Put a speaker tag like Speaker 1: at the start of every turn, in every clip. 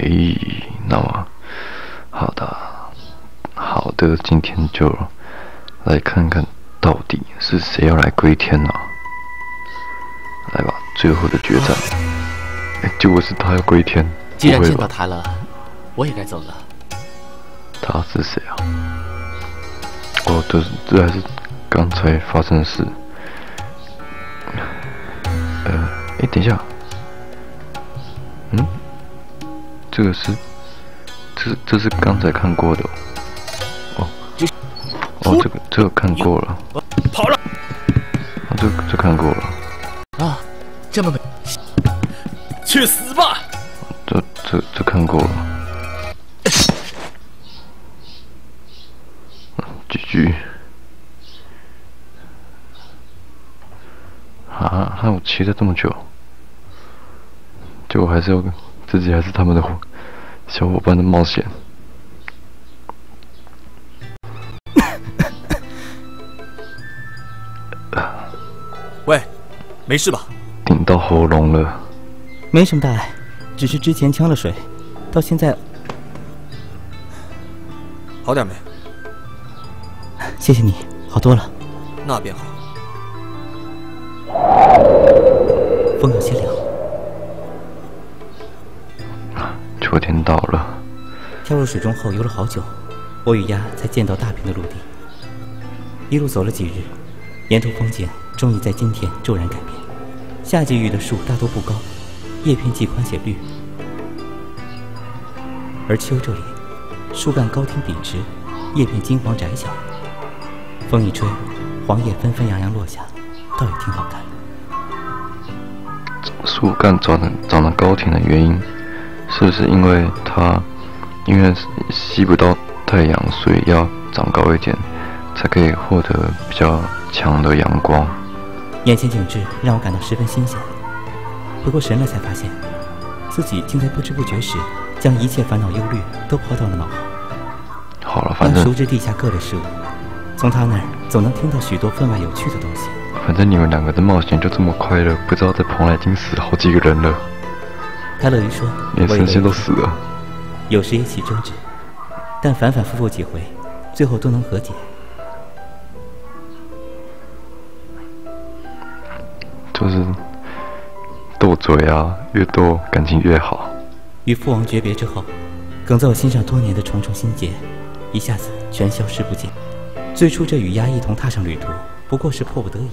Speaker 1: 诶，那么好的，好的，今天就来看看到底是谁要来归天呢？来吧，最后的决战，结果是他要归天。
Speaker 2: 既然见到他了，我也该走了。
Speaker 1: 他是谁啊？哦，这是这还是刚才发生的事。呃，哎，等一下，这个是，这这是刚才看过的，哦，哦，这个这个看过了，
Speaker 2: 跑了，
Speaker 1: 啊，这这看过了，
Speaker 2: 啊，这么美，去死吧！
Speaker 1: 这这这看过了，继续。啊！害我骑了这么久，结果还是要自己还是他们的小伙伴的冒险。
Speaker 2: 喂，没事吧？
Speaker 1: 顶到喉咙了。
Speaker 3: 没什么大碍，只是之前呛了水，到现在
Speaker 2: 好点没？
Speaker 3: 谢谢你，好多了。
Speaker 2: 那便好。
Speaker 3: 风有些凉，
Speaker 1: 秋天到了。
Speaker 3: 跳入水中后游了好久，我与鸭才见到大片的陆地。一路走了几日，沿途风景终于在今天骤然改变。夏季遇的树大多不高，叶片既宽且绿；而秋这里，树干高挺笔直，叶片金黄窄小。风一吹，黄叶纷纷扬扬落下，倒也挺好看。
Speaker 1: 树干长得长得高挺的原因，是不是因为它因为吸不到太阳，所以要长高一点，才可以获得比较强的阳光？
Speaker 3: 眼前景致让我感到十分新鲜，回过神来才发现，自己竟在不知不觉时将一切烦恼忧虑都抛到了脑后。
Speaker 1: 好了，反正
Speaker 3: 熟知地下各类事物，从他那儿总能听到许多分外有趣的东西。
Speaker 1: 反正你们两个的冒险就这么快乐，不知道在蓬莱已经死好几个人了。
Speaker 3: 他乐于说，
Speaker 1: 连神仙都死了。
Speaker 3: 有时也起争执，但反反复复几回，最后都能和解。
Speaker 1: 就是斗嘴啊，越斗感情越好。
Speaker 3: 与父王诀别之后，梗在我心上多年的重重心结，一下子全消失不见。最初这与丫一同踏上旅途，不过是迫不得已。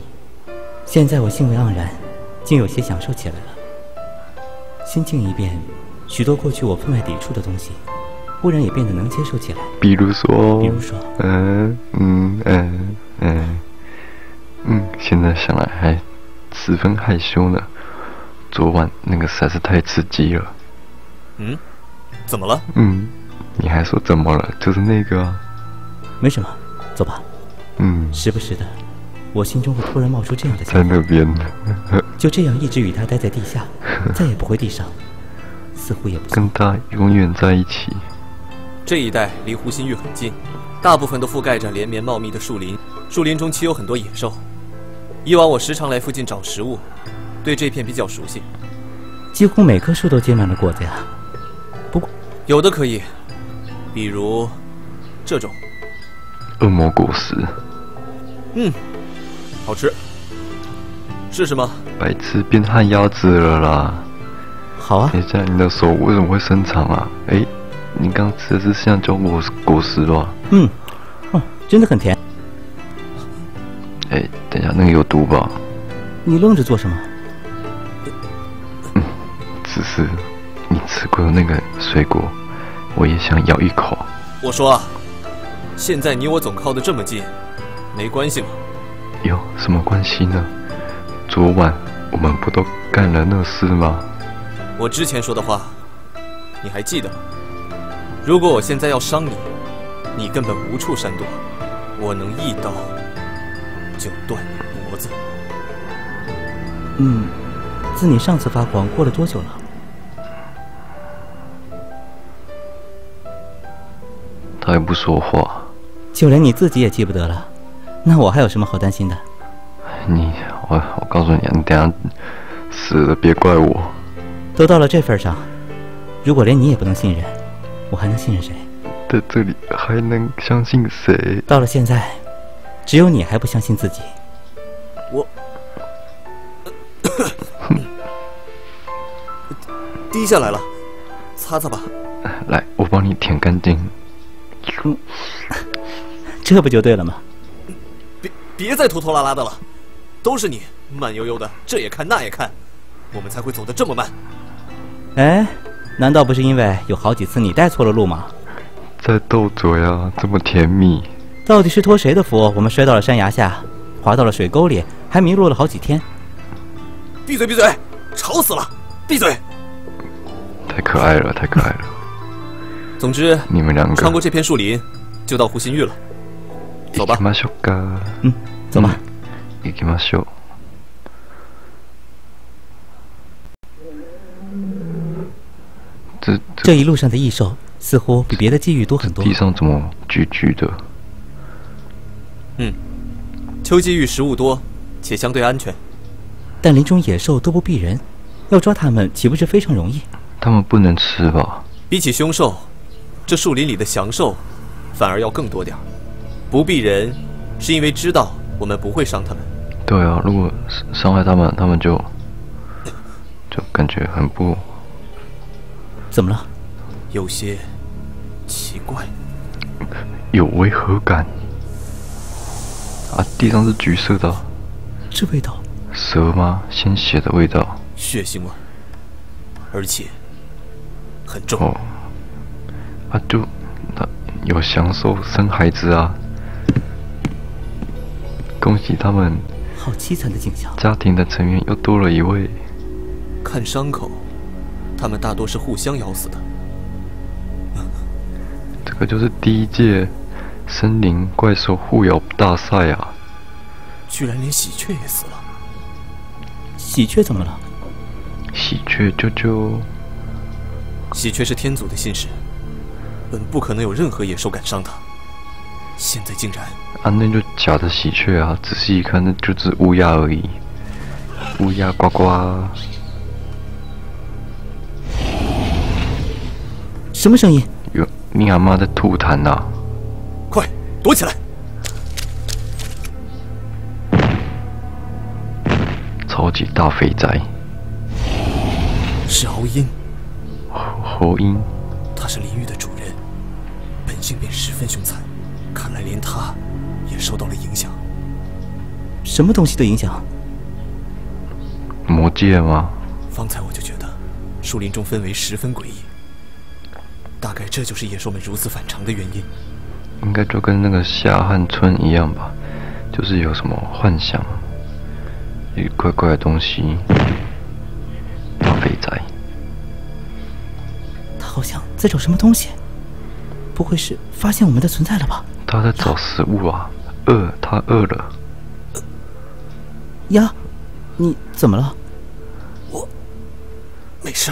Speaker 3: 现在我兴味盎然，竟有些享受起来了。心境一变，许多过去我分外抵触的东西，忽然也变得能接受起来。
Speaker 1: 比如说，
Speaker 3: 比如说，
Speaker 1: 嗯嗯嗯嗯嗯，现在想来还十分害羞呢。昨晚那个实在是太刺激了。
Speaker 2: 嗯，怎么了？
Speaker 1: 嗯，你还说怎么了？就是那个啊。
Speaker 3: 没什么，走吧。
Speaker 1: 嗯。
Speaker 3: 时不时的。我心中会突然冒出这样的想法
Speaker 1: 在那边，
Speaker 3: 就这样一直与他待在地下，再也不回地上，似乎也不
Speaker 1: 跟他永远在一起。
Speaker 2: 这一带离湖心域很近，大部分都覆盖着连绵茂密的树林，树林中栖有很多野兽。以往我时常来附近找食物，对这片比较熟悉。
Speaker 3: 几乎每棵树都结满了果子呀，不过
Speaker 2: 有的可以，比如这种
Speaker 1: 恶魔果实。
Speaker 2: 嗯。好吃，试试吗？
Speaker 1: 白痴，变旱鸭子了啦！
Speaker 3: 好啊。
Speaker 1: 等一下，你的手为什么会伸长啊？哎，你刚吃的是橡胶果果实吧？
Speaker 3: 嗯，哦，真的很甜。
Speaker 1: 哎，等一下，那个有毒吧？
Speaker 3: 你愣着做什么？
Speaker 1: 嗯，只是你吃过的那个水果，我也想咬一口。
Speaker 2: 我说啊，现在你我总靠得这么近，没关系吗？
Speaker 1: 有什么关系呢？昨晚我们不都干了那事吗？
Speaker 2: 我之前说的话，你还记得吗？如果我现在要伤你，你根本无处闪躲，我能一刀就断你脖子。
Speaker 3: 嗯，自你上次发狂过了多久了？
Speaker 1: 他也不说话，
Speaker 3: 就连你自己也记不得了。那我还有什么好担心的？
Speaker 1: 你，我我告诉你，你等下死了别怪我。
Speaker 3: 都到了这份上，如果连你也不能信任，我还能信任谁？
Speaker 1: 在这里还能相信谁？
Speaker 3: 到了现在，只有你还不相信自己。
Speaker 2: 我 滴下来了，擦擦吧。
Speaker 1: 来，我帮你舔干净。
Speaker 3: 这不就对了吗？
Speaker 2: 别别再拖拖拉拉的了，都是你慢悠悠的，这也看那也看，我们才会走得这么慢。
Speaker 3: 哎，难道不是因为有好几次你带错了路吗？
Speaker 1: 在斗嘴啊，这么甜蜜。
Speaker 3: 到底是托谁的福，我们摔到了山崖下，滑到了水沟里，还迷路了好几天。
Speaker 2: 闭嘴闭嘴，吵死了！闭嘴。
Speaker 1: 太可爱了，太可爱了。
Speaker 2: 总之，
Speaker 1: 你们两个
Speaker 2: 穿过这片树林，就到湖心峪了。走吧。
Speaker 3: 嗯，走吧。
Speaker 1: 行きましょう。这
Speaker 3: 这一路上的异兽似乎比别的机遇多很多。
Speaker 1: 地上怎么橘橘的？
Speaker 2: 嗯，秋季遇食物多，且相对安全。
Speaker 3: 但林中野兽都不避人，要抓它们岂不是非常容易？
Speaker 1: 它们不能吃吧？
Speaker 2: 比起凶兽，这树林里的祥兽反而要更多点儿。 不避人，是因为知道我们不会伤他们。
Speaker 1: 对啊，如果伤害他们，他们就就感觉很不……
Speaker 3: 怎么了？
Speaker 2: 有些奇怪，
Speaker 1: 有违和感。啊，地上是橘色的，
Speaker 3: 这味道？
Speaker 1: 蛇吗？鲜血的味道？
Speaker 2: 血腥味，而且很重。
Speaker 1: 哦，啊，就那有享受生孩子啊！恭喜他们！
Speaker 3: 好凄惨的景象。
Speaker 1: 家庭的成员又多了一位。
Speaker 2: 看伤口，他们大多是互相咬死的。
Speaker 1: 这个就是第一届森林怪兽互咬大赛啊！
Speaker 2: 居然连喜鹊也死了。
Speaker 3: 喜鹊怎么了？
Speaker 1: 喜鹊啾啾。
Speaker 2: 喜鹊是天族的信使，本不可能有任何野兽敢伤它。现在竟然……
Speaker 1: 啊，那就假的喜鹊啊！仔细一看，那就只乌鸦而已。乌鸦呱呱。
Speaker 3: 什么声音？
Speaker 1: 有你阿妈在吐痰呐！
Speaker 2: 快躲起来！
Speaker 1: 超级大肥宅。
Speaker 2: 是敖鹰。
Speaker 1: 侯鹰。
Speaker 2: 他是林域的主人，本性便十分凶残。受到了影响。
Speaker 3: 什么东西的影响？
Speaker 1: 魔戒吗？
Speaker 2: 方才我就觉得，树林中氛围十分诡异。大概这就是野兽们如此反常的原因。
Speaker 1: 应该就跟那个夏汉村一样吧，就是有什么幻想，一怪怪的东西。大肥宅。
Speaker 3: 他好像在找什么东西，不会是发现我们的存在了吧？
Speaker 1: 他在找食物啊，饿，他饿了。
Speaker 3: 呀，你怎么了？
Speaker 2: 我没事。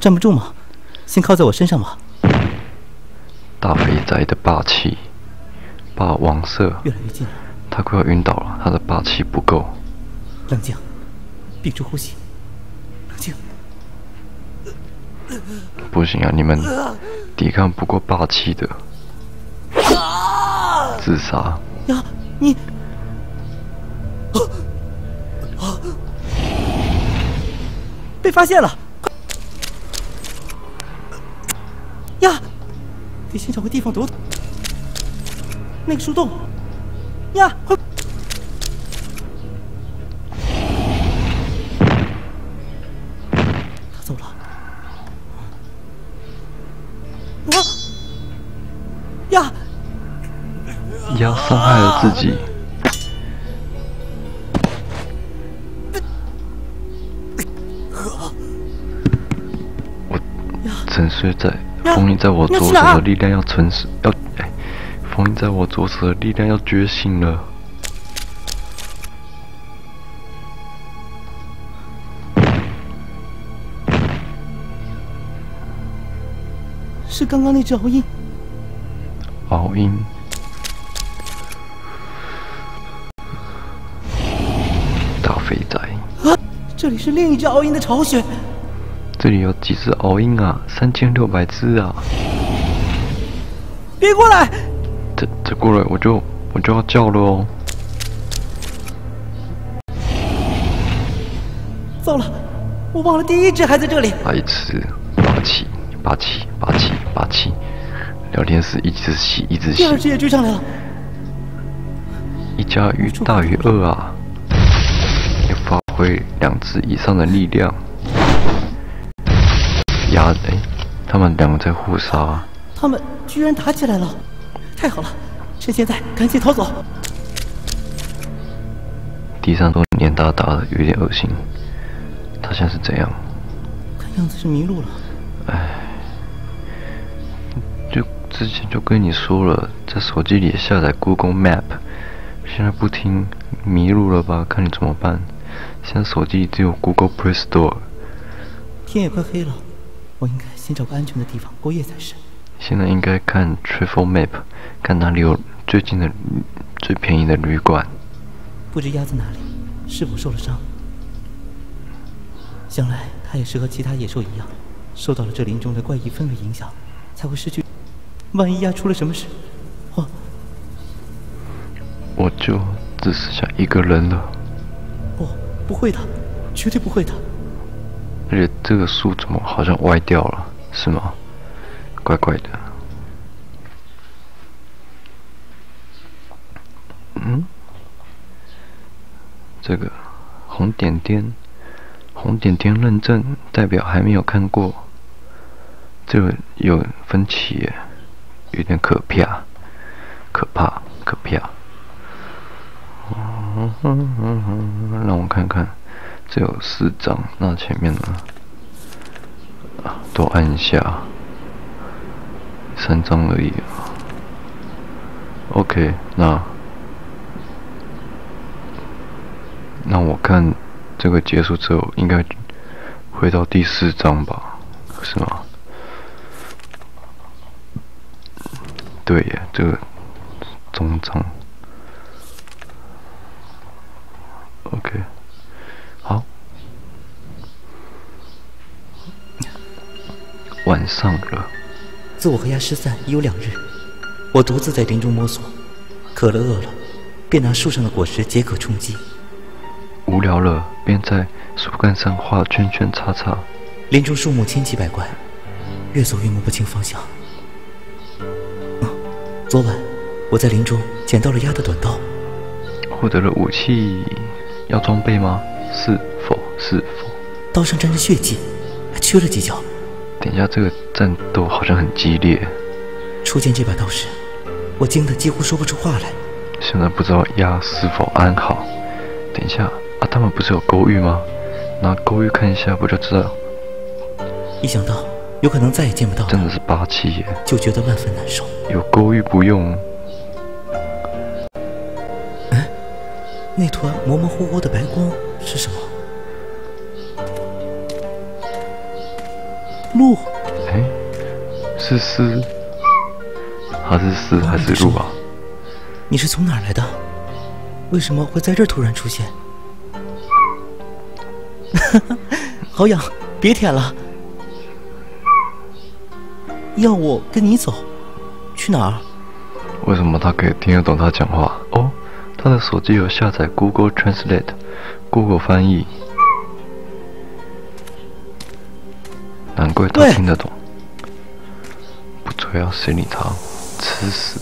Speaker 3: 站不住吗？先靠在我身上吧。
Speaker 1: 大肥宅的霸气，霸王色
Speaker 3: 越来越近了。
Speaker 1: 他快要晕倒了，他的霸气不够。
Speaker 3: 冷静，屏住呼吸。冷静。
Speaker 1: 不行啊，你们抵抗不过霸气的。自杀
Speaker 3: 呀！你被发现了！呀！得先找个地方躲躲。那个树洞呀！快！他走了。啊！
Speaker 1: 鸭伤害了自己。我沉睡在封印在我左手的力量要沉死，要哎，封印在我左手的力量要觉醒了。
Speaker 3: 是刚刚那只敖鹰。
Speaker 1: 敖鹰。
Speaker 3: 这里是另一只鳌鹰的巢穴。
Speaker 1: 这里有几只鳌鹰啊？三千六百只啊！
Speaker 3: 别过来！
Speaker 1: 这这过来我就我就要叫了哦！
Speaker 3: 糟了，我忘了第一只还在这里。
Speaker 1: 白痴，八七八七八七八七！聊天室一直洗，一直洗。
Speaker 3: 第二只也追上来了。
Speaker 1: 一加一大于二啊！要发挥两只以上的力量。压哎，他们两个在互杀。
Speaker 3: 他们居然打起来了！太好了，趁现在赶紧逃走。
Speaker 1: 地上都黏哒哒的，有点恶心。他现在是怎样？
Speaker 3: 看样子是迷路了。
Speaker 1: 哎，就之前就跟你说了，在手机里下载 Google Map。现在不听，迷路了吧？看你怎么办。现在手机里只有 Google Play Store。
Speaker 3: 天也快黑了，我应该先找个安全的地方过夜才是。
Speaker 1: 现在应该看 Travel Map，看哪里有最近的、最便宜的旅馆。
Speaker 3: 不知鸭子哪里，是否受了伤？想来它也是和其他野兽一样，受到了这林中的怪异氛围影响，才会失去。万一鸭出了什么事，我……
Speaker 1: 我就只剩下一个人了。
Speaker 3: 不，会的，绝对不会的。
Speaker 1: 而且这个树怎么好像歪掉了，是吗？怪怪的。嗯？这个红点点，红点点认证代表还没有看过。这个有分歧耶，有点可怕，可怕，可怕。嗯哼哼哼，让我看看，这有四张，那前面呢？都按下，三张而已。OK，那那我看这个结束之后，应该回到第四张吧？是吗？对耶，这个中章。OK，好，晚上了。
Speaker 3: 自我和鸭失散已有两日，我独自在林中摸索，渴了饿了，便拿树上的果实解渴充饥；
Speaker 1: 无聊了，便在树干上画圈圈叉叉。
Speaker 3: 林中树木千奇百怪，越走越摸不清方向。昨晚我在林中捡到了鸭的短刀，
Speaker 1: 获得了武器。要装备吗？是否？是否？
Speaker 3: 刀上沾着血迹，还缺了几角。
Speaker 1: 等一下，这个战斗好像很激烈。
Speaker 3: 初见这把刀时，我惊得几乎说不出话来。
Speaker 1: 现在不知道鸭是否安好。等一下，啊，他们不是有勾玉吗？拿勾玉看一下，不就知道？
Speaker 3: 一想到有可能再也见不到，
Speaker 1: 真的是霸气耶，
Speaker 3: 就觉得万分难受。
Speaker 1: 有勾玉不用。
Speaker 3: 那团模模糊糊的白光是什么？鹿？
Speaker 1: 哎，是狮？还是狮还是鹿啊？
Speaker 3: 你是从哪儿来的？为什么会在这儿突然出现？好痒，别舔了。要我跟你走，去哪儿？
Speaker 1: 为什么他可以听得懂他讲话？哦。他的手机有下载 Google Translate，Google 翻译，难怪他听得懂。不追啊，谁理他？吃屎！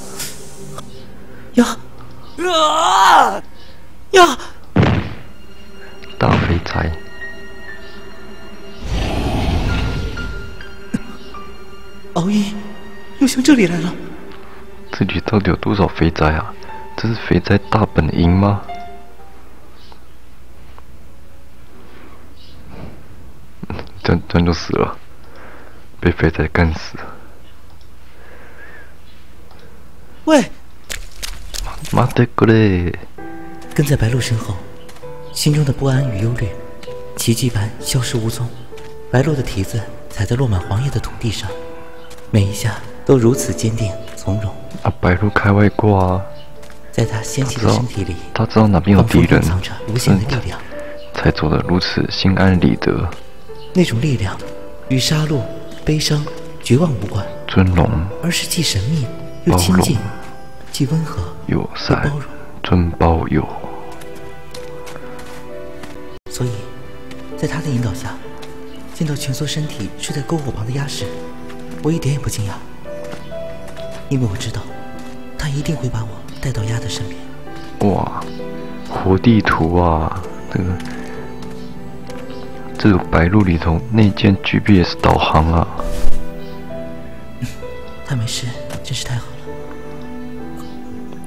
Speaker 3: 呀啊呀！
Speaker 1: 大肥宅！
Speaker 3: 熬夜又向这里来了。
Speaker 1: 这里到底有多少肥宅啊？这是肥宅大本营吗？这这就死了，被肥仔干死。
Speaker 3: 喂！
Speaker 1: 妈的个嘞！
Speaker 3: 跟在白鹿身后，心中的不安与忧虑，奇迹般消失无踪。白鹿的蹄子踩在落满黄叶的土地上，每一下都如此坚定从容。
Speaker 1: 啊，白鹿开外挂。
Speaker 3: 在他纤细的身体里，
Speaker 1: 他知道哪边有敌人，
Speaker 3: 无限的力量，
Speaker 1: 才走得如此心安理得。
Speaker 3: 那种力量与杀戮、悲伤、绝望无关，
Speaker 1: 尊龙
Speaker 3: 而是既神秘又亲近，既温和
Speaker 1: 又善
Speaker 3: 包容，
Speaker 1: 尊包友。
Speaker 3: 所以，在他的引导下，见到蜷缩身体睡在篝火旁的鸭时，我一点也不惊讶，因为我知道，他一定会把我带到鸭的身边。
Speaker 1: 哇，活地图啊！这个这个白鹿里头内建 GPS 导航啊！
Speaker 3: 他没事，真是太好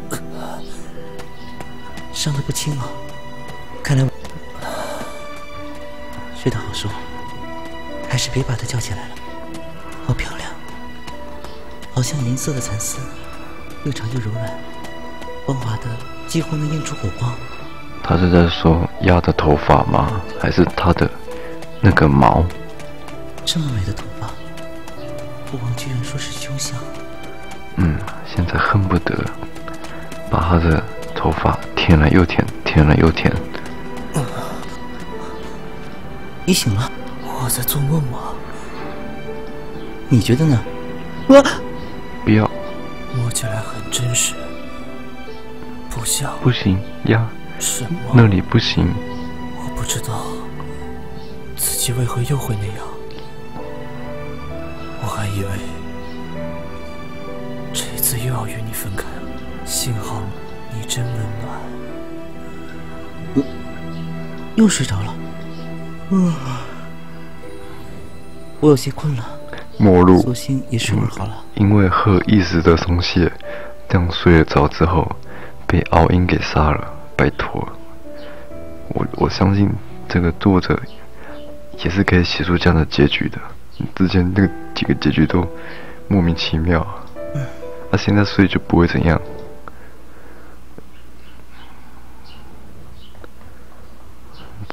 Speaker 3: 了。伤得不轻啊，看来睡得好熟，还是别把他叫起来了。好漂亮，好像银色的蚕丝，又长又柔软，光滑的几乎能映出火光。
Speaker 1: 他是在说鸭的头发吗？还是他的那个毛？
Speaker 3: 这么美的头发，父王居然说是凶相。
Speaker 1: 嗯，现在恨不得把他的头发舔了又舔，舔了又舔。
Speaker 3: 你醒了？
Speaker 2: 我在做梦吗？
Speaker 3: 你觉得呢？我！
Speaker 1: 不要，
Speaker 2: 摸起来很真实，不像
Speaker 1: 不行，呀
Speaker 2: 什么？
Speaker 1: 那里不行。
Speaker 2: 我不知道自己为何又会那样。我还以为这次又要与你分开了，幸好你真温暖。
Speaker 3: 又睡着了。嗯，我有些困了，
Speaker 1: 末路
Speaker 3: 索性也睡会好了。
Speaker 1: 因为喝一时的松懈，这样睡了着之后，被敖鹰给杀了。拜托，我我相信这个作者也是可以写出这样的结局的。之前那个几个结局都莫名其妙，那、现在所以就不会怎样。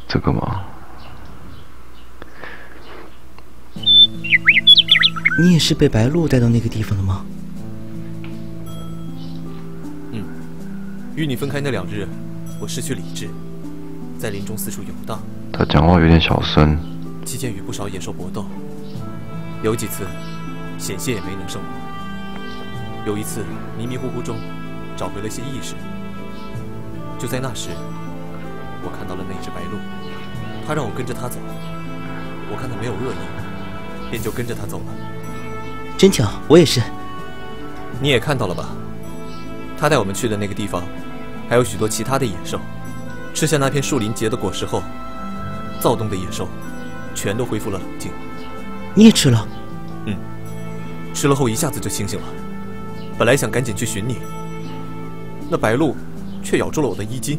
Speaker 1: 这个嘛？
Speaker 3: 你也是被白鹿带到那个地方的吗？
Speaker 2: 嗯与你分开那两日，我失去理智，在林中四处游荡，
Speaker 1: 他讲话有点小声。
Speaker 2: 期间与不少野兽搏斗，有几次险些也没能胜过。有一次迷迷糊糊中找回了些意识，就在那时，我看到了那只白鹿，它让我跟着它走，我看它没有恶意，便就跟着它走了。
Speaker 3: 真巧，我也是。
Speaker 2: 你也看到了吧？他带我们去的那个地方，还有许多其他的野兽。吃下那片树林结的果实后，躁动的野兽全都恢复了冷静。
Speaker 3: 你也吃了？
Speaker 2: 嗯，吃了后一下子就清醒了。本来想赶紧去寻你，那白鹿却咬住了我的衣襟。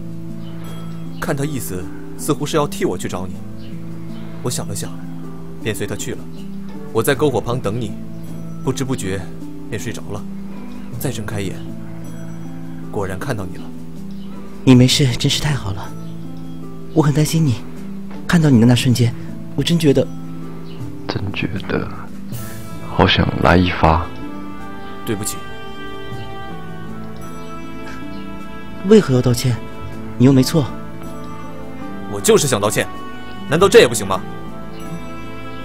Speaker 2: 看他意思，似乎是要替我去找你。我想了想，便随他去了。我在篝火旁等你，不知不觉便睡着了。再睁开眼。果然看到你了，
Speaker 3: 你没事，真是太好了。我很担心你，看到你的那瞬间，我真觉得，
Speaker 1: 真觉得，好想来一发。
Speaker 2: 对不起。
Speaker 3: 为何要道歉？你又没错。
Speaker 2: 我就是想道歉，难道这也不行吗？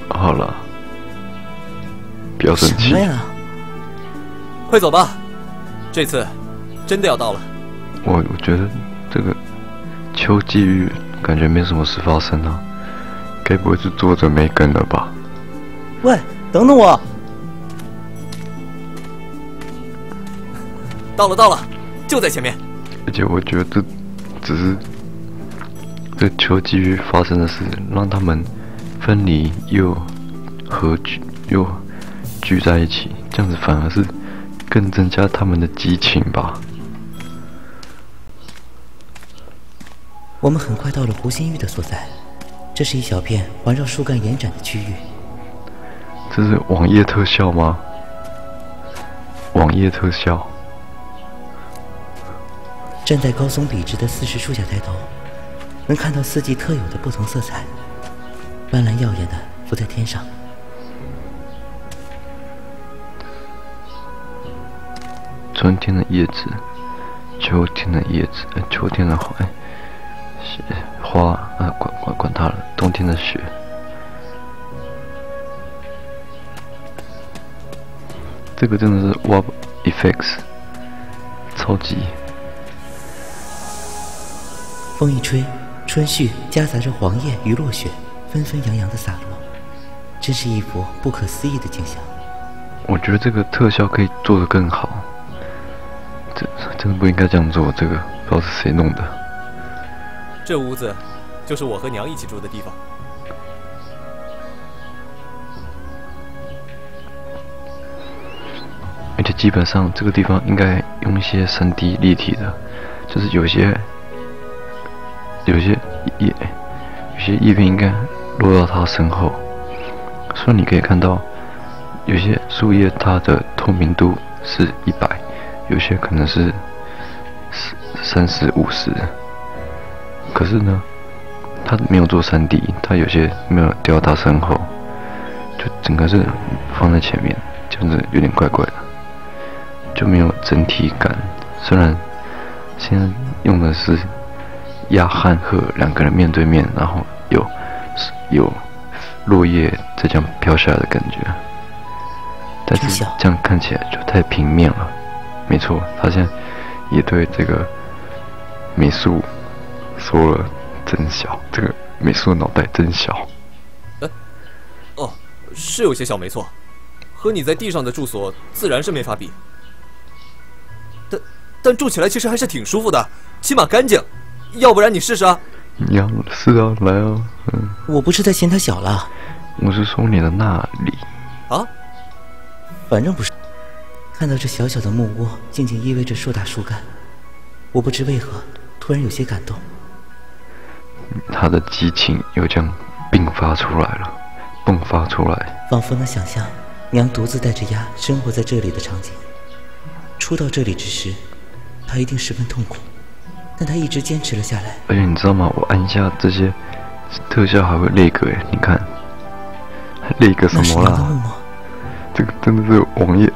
Speaker 1: 好了，不要生气。
Speaker 3: 什么呀？
Speaker 2: 快走吧，这次。真的要到了，
Speaker 1: 我我觉得这个秋季雨感觉没什么事发生啊，该不会是作者没梗了吧？
Speaker 3: 喂，等等我！
Speaker 2: 到了到了，就在前面。
Speaker 1: 而且我觉得这只是这秋季雨发生的事，让他们分离又合聚又聚在一起，这样子反而是更增加他们的激情吧。
Speaker 3: 我们很快到了胡心玉的所在，这是一小片环绕树干延展的区域。
Speaker 1: 这是网页特效吗？网页特效。
Speaker 3: 站在高耸笔直的四十树下抬头，能看到四季特有的不同色彩，斑斓耀眼的浮在天上。
Speaker 1: 春天的叶子，秋天的叶子，秋天的花。花啊，管管管它了。冬天的雪，这个真的是 Web Effects，超级。
Speaker 3: 风一吹，春絮夹杂着黄叶与落雪，纷纷扬扬的洒落，真是一幅不可思议的景象。
Speaker 1: 我觉得这个特效可以做得更好，这真的不应该这样做。这个不知道是谁弄的。
Speaker 2: 这屋子就是我和娘一起住的地方。
Speaker 1: 而且基本上这个地方应该用一些三 D 立体的，就是有些有些叶有些叶片应该落到它身后，所以你可以看到有些树叶它的透明度是一百，有些可能是三十五十，可是呢，它没有做三 D，它有些没有掉到身后，就整个是放在前面，这样子有点怪怪的。就没有整体感。虽然现在用的是亚汉赫两个人面对面，然后有有落叶在这样飘下来的感觉，但是这样看起来就太平面了。没错，他现在也对这个美术说了真小，这个美术脑袋真小。
Speaker 2: 哎，哦，是有些小，没错，和你在地上的住所自然是没法比。但但住起来其实还是挺舒服的，起码干净。要不然你试试啊？
Speaker 1: 要是啊，来啊。嗯。
Speaker 3: 我不是在嫌它小了，
Speaker 1: 我是说你的那里。
Speaker 2: 啊？
Speaker 3: 反正不是。看到这小小的木屋，静静依偎着硕大树干，我不知为何突然有些感动。
Speaker 1: 他的激情又将迸发出来了，迸发出来，
Speaker 3: 仿佛能想象娘独自带着鸭生活在这里的场景。初到这里之时。他一定十分痛苦，但他一直坚持了下来。
Speaker 1: 而且你知道吗？我按下这些特效还会那个哎，你看，那个什么了？这个真的是网页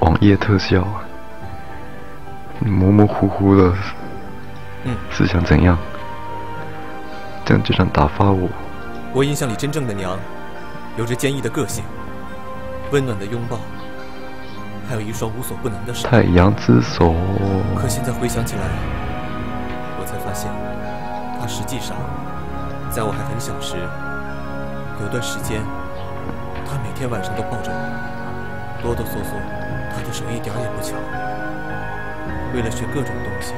Speaker 1: 网页特效啊，模模糊糊的。
Speaker 2: 嗯，
Speaker 1: 是想怎样？这场打发我？
Speaker 2: 我印象里真正的娘，有着坚毅的个性，温暖的拥抱。还有一双无所不能的手，
Speaker 1: 太阳之手。
Speaker 2: 可现在回想起来，我才发现，她实际上，在我还很小时，有段时间，她每天晚上都抱着我，哆哆嗦嗦，她的手一点也不巧。为了学各种东西，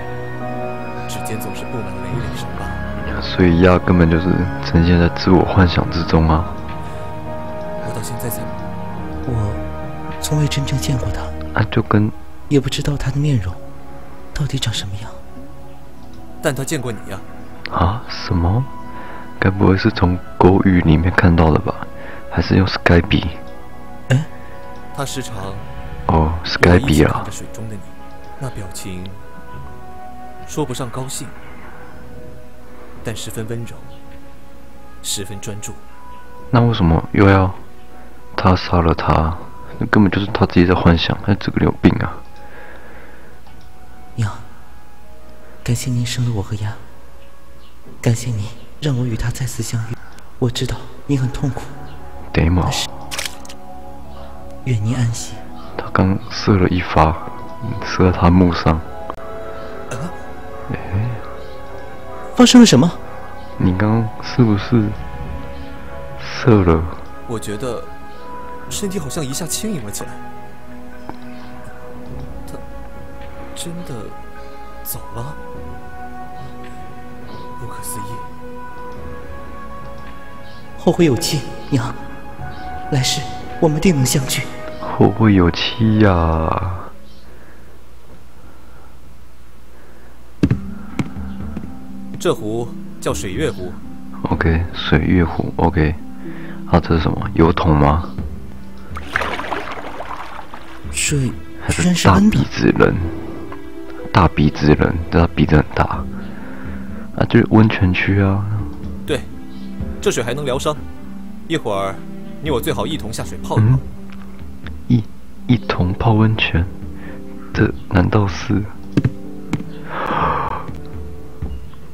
Speaker 2: 指尖总是布满累累伤疤。
Speaker 1: 所以亚根本就是呈现在自我幻想之中啊！
Speaker 2: 我到现在才，
Speaker 3: 我。从未真正见过他，
Speaker 1: 啊，就跟
Speaker 3: 也不知道他的面容到底长什么样。
Speaker 2: 但他见过你呀？
Speaker 1: 啊？什么？该不会是从狗语里面看到的吧？还是用 Sky 笔？
Speaker 3: 哎，
Speaker 2: 他时常
Speaker 1: 哦，Sky 笔啊。
Speaker 2: 看着水中的你，那表情说不上高兴，但十分温柔，十分专注。
Speaker 1: 那为什么又要他杀了他？那根本就是他自己在幻想，他这个人有病啊！
Speaker 3: 娘，感谢您生了我和丫，感谢您让我与他再次相遇。我知道你很痛苦，
Speaker 1: 对吗？
Speaker 3: 愿您安息。
Speaker 1: 他刚射了一发，射在他墓上。
Speaker 3: 发生了什么？
Speaker 1: 你刚刚是不是射了？
Speaker 2: 我觉得。身体好像一下轻盈了起来。他真的走了？不可思议！
Speaker 3: 后会有期，娘。来世我们定能相聚。
Speaker 1: 后会有期呀。
Speaker 2: 这湖叫水月湖。
Speaker 1: OK，水月湖。OK。啊，这是什么？油桶吗？
Speaker 3: 水
Speaker 1: 还是大鼻子人，大鼻子人，他鼻子很大，啊，就是温泉区啊。
Speaker 2: 对，这水还能疗伤。一会儿，你我最好一同下水泡一泡。
Speaker 1: 一一同泡温泉，这难道是？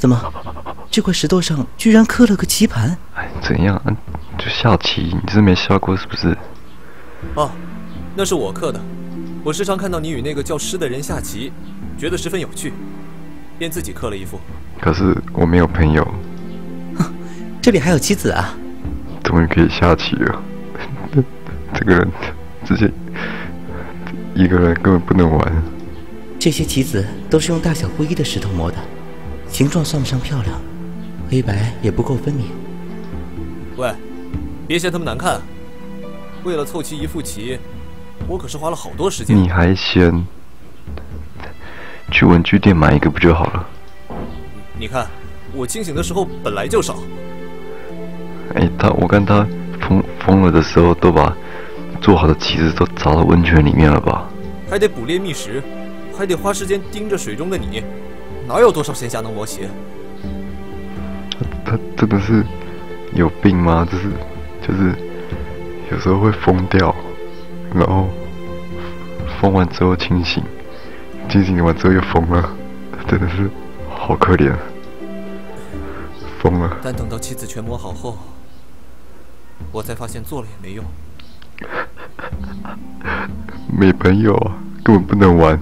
Speaker 3: 怎么，这块石头上居然刻了个棋盘？
Speaker 1: 哎，怎样？就下棋，你是没下过是不是？
Speaker 2: 哦。那是我刻的，我时常看到你与那个叫诗的人下棋，觉得十分有趣，便自己刻了一副。
Speaker 1: 可是我没有朋友，
Speaker 3: 这里还有棋子啊！
Speaker 1: 终于可以下棋了。这个人直接一个人根本不能玩。
Speaker 3: 这些棋子都是用大小不一的石头磨的，形状算不上漂亮，黑白也不够分明。
Speaker 2: 喂，别嫌他们难看。为了凑齐一副棋，我可是花了好多时间。
Speaker 1: 你还嫌？去文具店买一个不就好了？
Speaker 2: 你看，我清醒的时候本来就少。
Speaker 1: 哎，他我看他疯疯了的时候，都把做好的棋子都砸到温泉里面了吧？
Speaker 2: 还得捕猎觅食，还得花时间盯着水中的你，哪有多少闲暇能磨棋？
Speaker 1: 他他真的是有病吗？就是就是有时候会疯掉，然后疯完之后清醒，清醒完之后又疯了，真的是好可怜，疯了。
Speaker 2: 但等到棋子全磨好后，我才发现做了也没用。
Speaker 1: 没朋友啊，根本不能玩，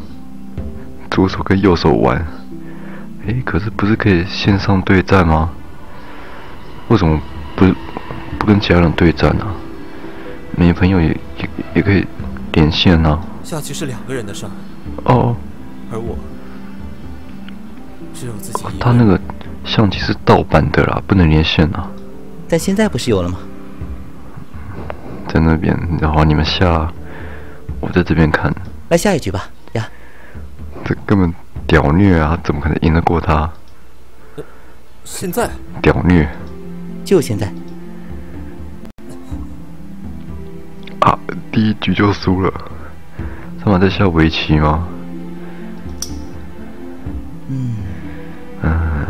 Speaker 1: 左手跟右手玩。哎，可是不是可以线上对战吗？为什么不不跟其他人对战呢、没朋友也也也可以连线呢、
Speaker 2: 下棋是两个人的事儿，
Speaker 1: 哦，
Speaker 2: 而我只有自己。
Speaker 1: 他那个象棋是盗版的啦，不能连线啊。
Speaker 3: 但现在不是有了吗？
Speaker 1: 在那边，然后你们下，我在这边看，
Speaker 3: 来下一局吧，呀！
Speaker 1: 这根本屌虐啊！怎么可能赢得过他？
Speaker 2: 现在
Speaker 1: 屌虐
Speaker 3: 就现在，
Speaker 1: 啊！第一局就输了。他们在下围棋吗？嗯。嗯。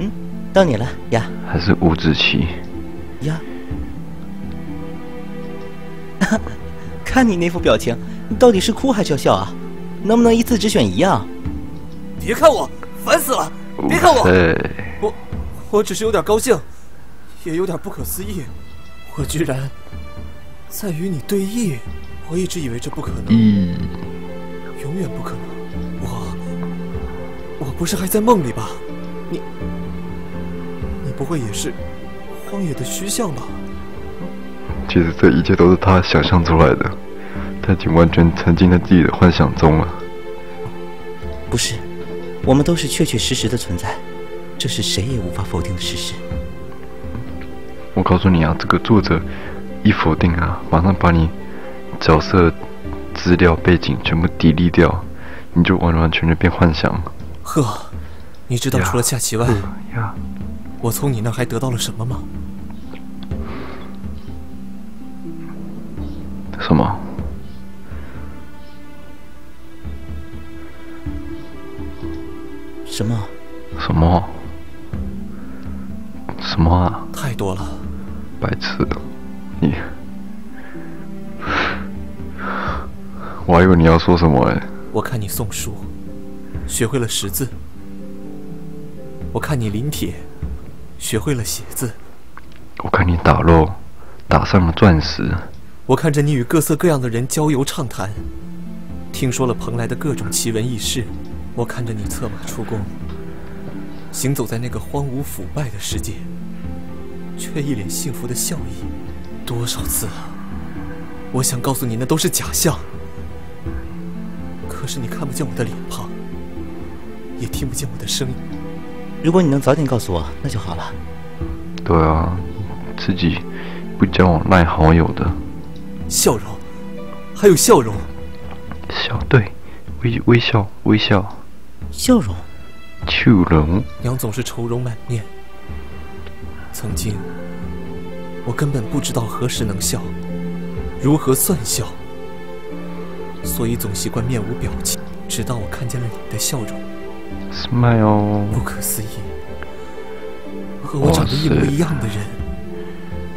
Speaker 3: 嗯到你了呀
Speaker 1: 还是五子棋？
Speaker 3: 呀！看你那副表情，你到底是哭还是要笑啊？能不能一次只选一样？
Speaker 2: 别看我，烦死了！别看我，我我只是有点高兴，也有点不可思议，我居然在与你对弈。我一直以为这不可能，
Speaker 1: 嗯
Speaker 2: 永远不可能。我我不是还在梦里吧？你你不会也是荒野的虚像吧？
Speaker 1: 其实这一切都是他想象出来的，他已经完全沉浸在自己的幻想中了。
Speaker 3: 不是，我们都是确确实实的存在，这是谁也无法否定的事实。
Speaker 1: 我告诉你啊，这个作者一否定啊，马上把你角色资料背景全部砥砺掉，你就完完全全变幻想了。
Speaker 2: 呵，你知道除了下棋外，
Speaker 1: 呀，
Speaker 2: 我从你那还得到了什么吗？
Speaker 1: 什么？
Speaker 3: 什么？
Speaker 1: 什么？什么啊？
Speaker 2: 太多了。
Speaker 1: 白痴！你，我还以为你要说什么哎。
Speaker 2: 我看你送书，学会了识字；我看你临帖，学会了写字；
Speaker 1: 我看你打肉，打上了钻石。
Speaker 2: 我看着你与各色各样的人交游畅谈，听说了蓬莱的各种奇闻异事；我看着你策马出宫，行走在那个荒芜腐败的世界，却一脸幸福的笑意。多少次啊！我想告诉你，那都是假象。可是你看不见我的脸庞，也听不见我的声音。
Speaker 3: 如果你能早点告诉我，那就好了。
Speaker 1: 对啊，自己不交往赖好友的，
Speaker 2: 笑容，还有笑容。
Speaker 1: 笑对，微微笑微笑，
Speaker 3: 笑容，
Speaker 1: 笑容。
Speaker 2: 娘总是愁容满面。曾经，我根本不知道何时能笑，如何算笑，所以总习惯面无表情，直到我看见了你的笑容
Speaker 1: ，Smile，
Speaker 2: 不可思议，和我长得一模一样的人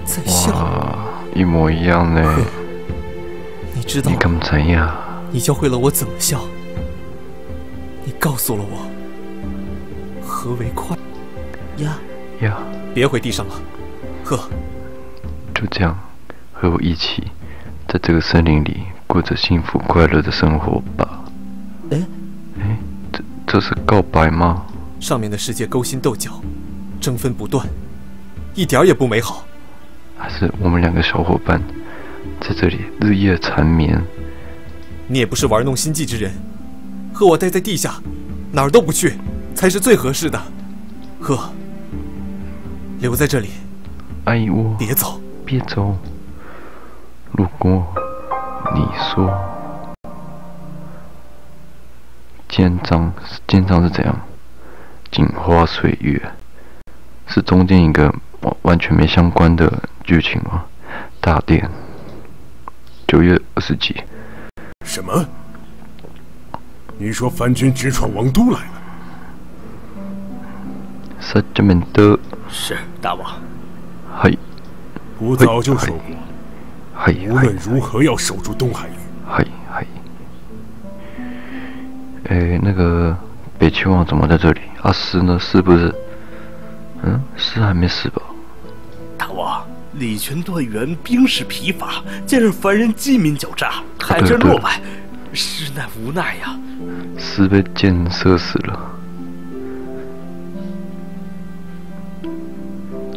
Speaker 2: 在笑。
Speaker 1: 哇，一模一样呢。
Speaker 2: 你知道
Speaker 1: 你敢怎样？
Speaker 2: 你教会了我怎么笑，你告诉了我何为快。
Speaker 3: 呀，
Speaker 1: 呀，
Speaker 2: 别回地上了，呵，
Speaker 1: 就这样和我一起，在这个森林里过着幸福快乐的生活吧。
Speaker 3: 哎，
Speaker 1: 哎，这这是告白吗？
Speaker 2: 上面的世界勾心斗角，争分不断，一点儿也不美好。
Speaker 1: 还是我们两个小伙伴在这里日夜缠绵？
Speaker 2: 你也不是玩弄心计之人，和我待在地下，哪儿都不去，才是最合适的。呵，留在这里，
Speaker 1: 爱我
Speaker 2: 别走。
Speaker 1: 别走。如果你说奸章，奸章是怎样？镜花水月是中间一个完完全没相关的剧情吗？大殿九月二十几，
Speaker 4: 什么？你说藩军直闯王都来了？
Speaker 1: 萨加门德，
Speaker 5: 是大王。
Speaker 1: 嘿，
Speaker 4: 我早就说过，
Speaker 1: 嘿，
Speaker 4: 无论如何要守住东海域。
Speaker 1: 嘿，嘿。哎，那个北齐王怎么在这里？阿斯呢？是不是？嗯，是还没死吧？
Speaker 5: 大王，李全断援，兵士疲乏，见着凡人机敏狡诈，害之落败，实乃无奈呀。
Speaker 1: 是被箭射死了。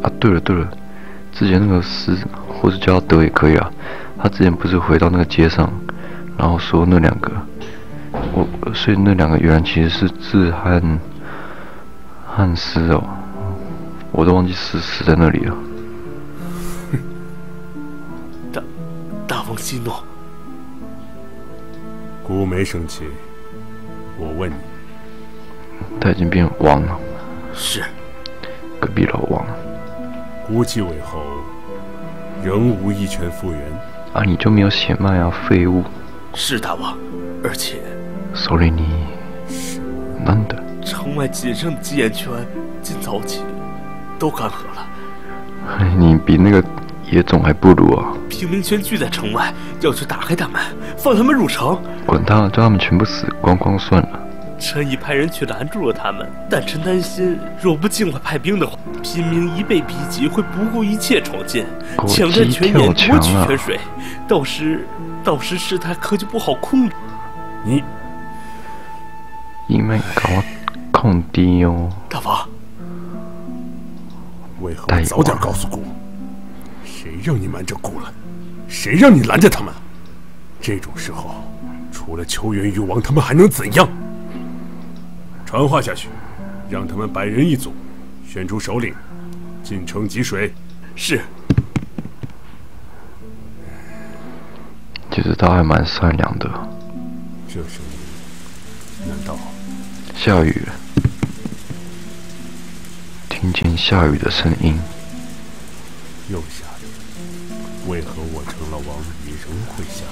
Speaker 1: 啊，对了对了，之前那个师，或者叫他德也可以啊。他之前不是回到那个街上，然后说那两个，我所以那两个原来其实是字和汉斯哦，我都忘记诗死在那里了。
Speaker 5: 大大王息怒，
Speaker 4: 姑没生气。我问你，
Speaker 1: 他已经变王了，
Speaker 5: 是
Speaker 1: 隔壁老王。
Speaker 4: 姑继位后仍无一权复原。
Speaker 1: 啊，你就没有血脉啊，废物！
Speaker 5: 是大王，而且
Speaker 1: 索里你难得。
Speaker 5: 城外仅剩的几眼泉，今早起都干涸了。
Speaker 1: 哎，你比那个野种还不如啊！
Speaker 5: 平民全聚在城外，要去打开大门，放他们入城。
Speaker 1: 管他，叫他们全部死光光算了。
Speaker 5: 臣已派人去拦住了他们，但臣担心，若不尽快派兵的话，平民一被逼急，会不顾一切闯进，抢占泉眼，夺取泉水。到时，到时事态可就不好控制。
Speaker 4: 你，
Speaker 1: 你们搞控低哦！
Speaker 5: 大王，
Speaker 4: 为何不早点告诉姑？谁让你瞒着顾了？谁让你拦着他们？这种时候，除了求援于王，他们还能怎样？传话下去，让他们百人一组，选出首领，进城汲水。
Speaker 5: 是。
Speaker 1: 其实他还蛮善良的。
Speaker 4: 这声音，难道
Speaker 1: 下雨？听见下雨的声音。
Speaker 4: 又下雨。为何我成了王，你仍会下？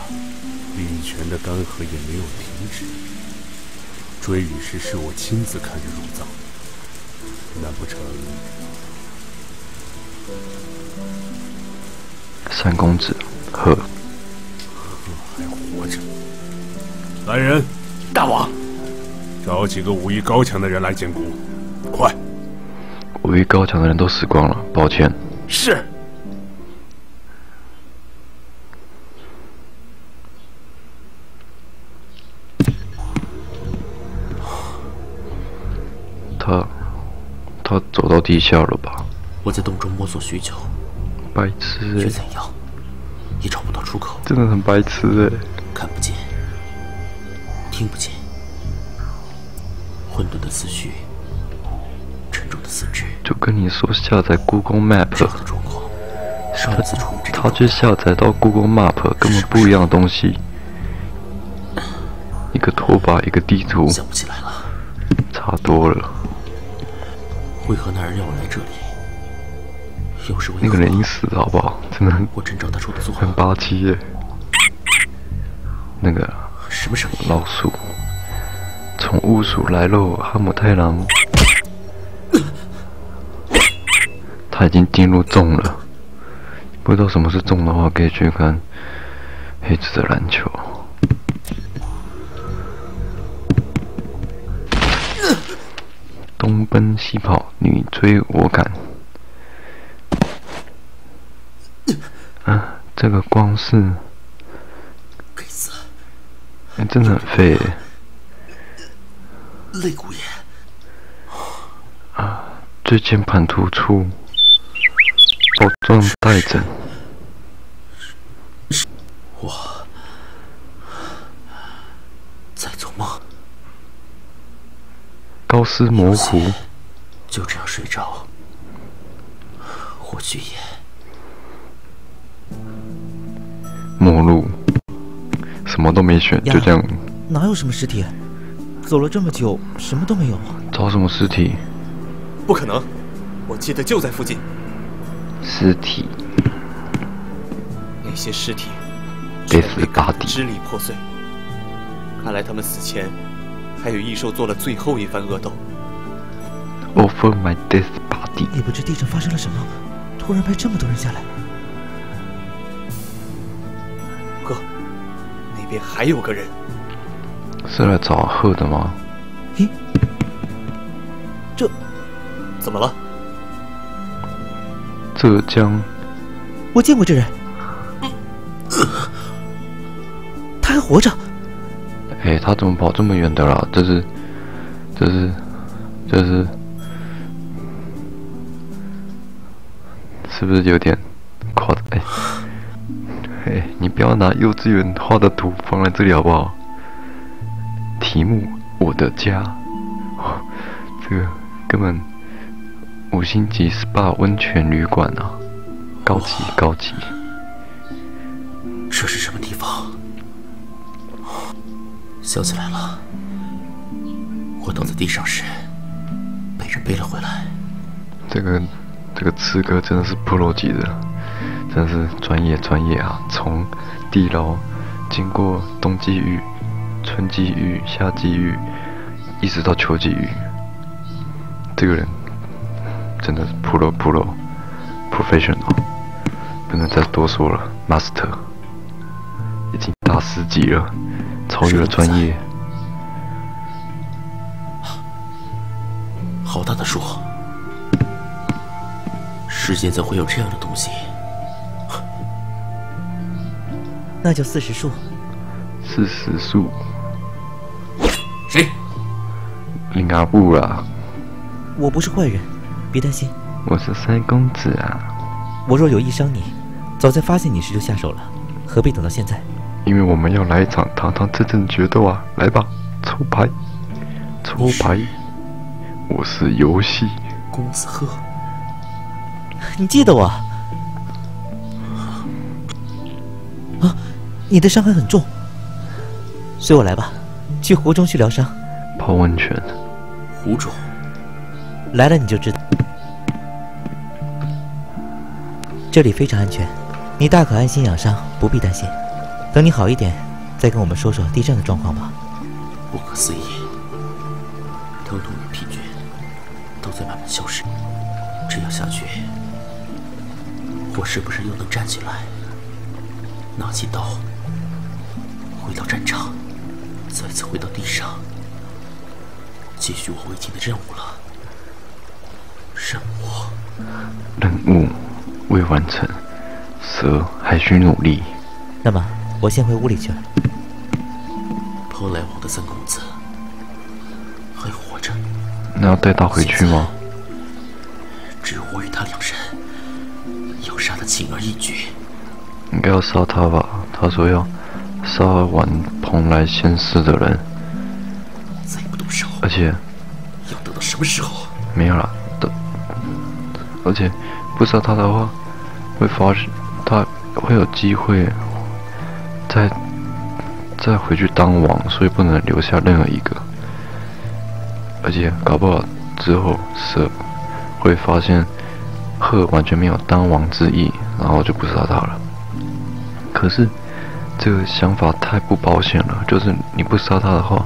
Speaker 4: 礼泉的干涸也没有停止。追雨时是我亲自看着入葬，难不成
Speaker 1: 三公子贺？
Speaker 4: 贺还活着？来人！
Speaker 5: 大王，
Speaker 4: 找几个武艺高强的人来监工，快！
Speaker 1: 武艺高强的人都死光了，抱歉。
Speaker 5: 是。
Speaker 1: 他，他走到地下了吧？
Speaker 3: 我在洞中摸索许久，
Speaker 1: 白痴
Speaker 3: 却怎样也找不到出口。
Speaker 1: 真的很白痴哎！
Speaker 3: 看不见，听不见，混沌的思绪，沉重的四肢。
Speaker 1: 就跟你说下载 Google Map
Speaker 3: 的状况，上自处
Speaker 1: 他却下载到 Google Map 根本不一样的东西，一个拖把，一个地图，
Speaker 3: 想不起来了，
Speaker 1: 差多了。
Speaker 3: 为何那人要我来这里？又是为
Speaker 1: 那个人已经死了，好不好？真的，
Speaker 3: 我真照他说的做，
Speaker 1: 很霸气耶。那个
Speaker 3: 什么声音？
Speaker 1: 老鼠，宠物鼠来喽！哈姆太郎，他已经进入重了。不知道什么是重的话，可以去看黑子的篮球。奔西跑，你追我赶。啊，这个光是……
Speaker 3: 该死！
Speaker 1: 真的很废。
Speaker 6: 肋骨炎。
Speaker 1: 啊，椎间盘突出，包状带诊。
Speaker 6: 我在做梦。
Speaker 1: 高斯模糊。
Speaker 6: 就这样睡着，或许也。
Speaker 1: 末路，什么都没选，就这样。
Speaker 3: 哪有什么尸体？走了这么久，什么都没有。
Speaker 1: 找什么尸体？
Speaker 2: 不可能，我记得就在附近。
Speaker 1: 尸体？
Speaker 2: 那些尸体
Speaker 1: 得死打底，
Speaker 2: 支离破碎。看来他们死前还与异兽做了最后一番恶斗。
Speaker 1: Over my dead body。
Speaker 3: 也不知地上发生了什么，突然派这么多人下来。
Speaker 2: 哥，那边还有个人。
Speaker 1: 是来找贺的吗？
Speaker 3: 咦，这
Speaker 2: 怎么了？
Speaker 1: 浙江。
Speaker 3: 我见过这人，他还活着。
Speaker 1: 哎，他怎么跑这么远的啦？这是，这是，这是。是不是有点夸张？哎，哎，你不要拿幼稚园画的图放在这里好不好？题目：我的家。这个根本五星级 SPA 温泉旅馆啊，高级高级。
Speaker 6: 这是什么地方？想起来了，我倒在地上时被人背了回来。
Speaker 1: 这个。这个刺客真的是 pro 级的，真的是专业专业啊！从地牢经过冬季狱、春季狱、夏季狱，一直到秋季狱，这个人真的是 pro pro professional，不能再多说了，master 已经大师级了，超越了专业。
Speaker 6: 好大的树！世间怎会有这样的东西？
Speaker 3: 那就四十树。
Speaker 1: 四十树。
Speaker 6: 谁？
Speaker 1: 林阿布啊！
Speaker 3: 我不是坏人，别担心。
Speaker 1: 我是三公子啊！
Speaker 3: 我若有意伤你，早在发现你时就下手了，何必等到现在？
Speaker 1: 因为我们要来一场堂堂正正的决斗啊！来吧，抽牌，抽牌。我是游戏
Speaker 6: 公子贺。
Speaker 3: 你记得我？啊，你的伤痕很重，随我来吧，去湖中去疗伤。
Speaker 1: 泡温泉。
Speaker 6: 湖中。
Speaker 3: 来了你就知道，这里非常安全，你大可安心养伤，不必担心。等你好一点，再跟我们说说地震的状况吧。
Speaker 6: 不可思议，疼痛与疲倦都在慢慢消失，这样下去。我是不是又能站起来，拿起刀，回到战场，再次回到地上，继续我未尽的任务了？任务，
Speaker 1: 任务未完成，蛇还需努力。
Speaker 3: 那么，我先回屋里去了。
Speaker 6: 抛来往的三公子还活着？
Speaker 1: 那要带他回去吗？
Speaker 6: 只有我与他两人。要杀得轻而易举，
Speaker 1: 应该要杀他吧？他说要杀完蓬莱仙寺的人，
Speaker 6: 再不动手，
Speaker 1: 而且
Speaker 6: 要等到什么时候？
Speaker 1: 没有了，等，而且不杀他的话，会发生他会有机会再再回去当王，所以不能留下任何一个。而且搞不好之后蛇会发现。鹤完全没有当王之意，然后就不杀他了。可是这个想法太不保险了，就是你不杀他的话，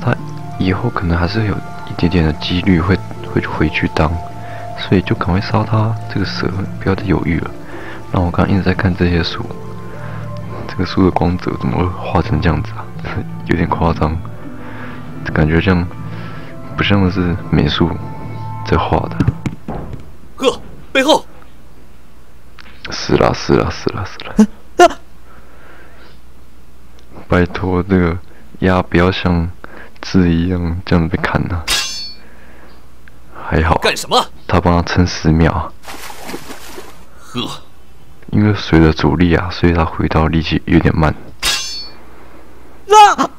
Speaker 1: 他以后可能还是有一点点的几率会会回去当，所以就赶快杀他。这个蛇不要再犹豫了。然后我刚刚一直在看这些书，个树的光泽怎么会画成这样子啊？有点夸张，感觉像不像是美术在画的。
Speaker 2: 呵背后，
Speaker 1: 死了死了死了死了！拜托，这个鸭不要像字一样这样被砍了。还好。
Speaker 2: 干什么？
Speaker 1: 他帮他撑十秒。
Speaker 6: 呵。
Speaker 1: 因为水的阻力啊，所以他回到力气有点慢。
Speaker 2: 啊！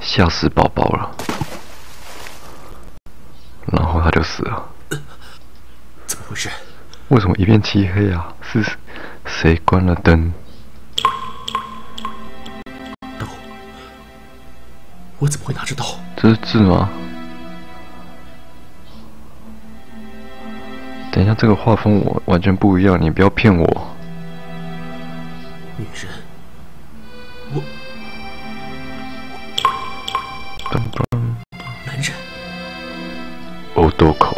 Speaker 1: 吓死宝宝了。然后他就死了。
Speaker 6: 怎么回事？
Speaker 1: 为什么一片漆黑啊？是谁关了灯？
Speaker 6: 刀？我怎么会拿着刀？
Speaker 1: 这是字吗？等一下，这个画风我完全不一样，你不要骗我。
Speaker 6: 女人，我。男人。
Speaker 1: 欧多口。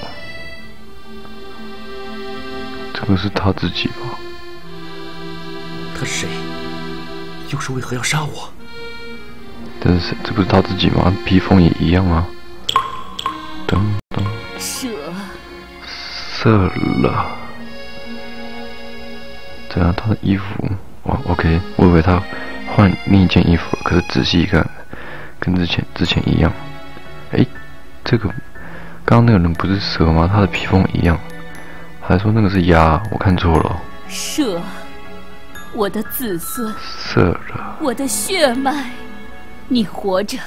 Speaker 1: 这个是他自己吧？
Speaker 6: 他是谁？又是为何要杀我？
Speaker 1: 但是这不是他自己吗？披风也一样啊。射了。对啊，他的衣服，哇，OK，我以为他换另一件衣服了，可是仔细一看，跟之前之前一样。哎，这个刚刚那个人不是蛇吗？他的披风一样。还说那个是鸭，我看错了。
Speaker 7: 蛇，我的子孙。
Speaker 1: 色了。
Speaker 7: 我的血脉，你活着，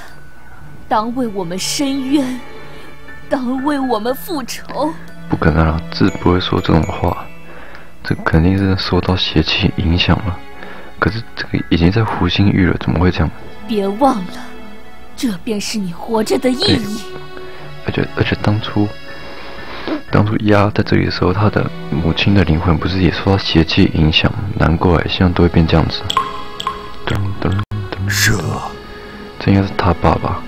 Speaker 7: 当为我们伸冤，当为我们复仇。
Speaker 1: 不可能啊，字不会说这种话，这肯定是受到邪气影响了。可是这个已经在湖心域了，怎么会这样？
Speaker 7: 别忘了，这便是你活着的意义。
Speaker 1: 而且而且当初。当初鸭在这里的时候，他的母亲的灵魂不是也受到邪气影响？难怪现在都会变这样子。噔噔噔，
Speaker 8: 蛇，
Speaker 1: 这应该是他爸爸。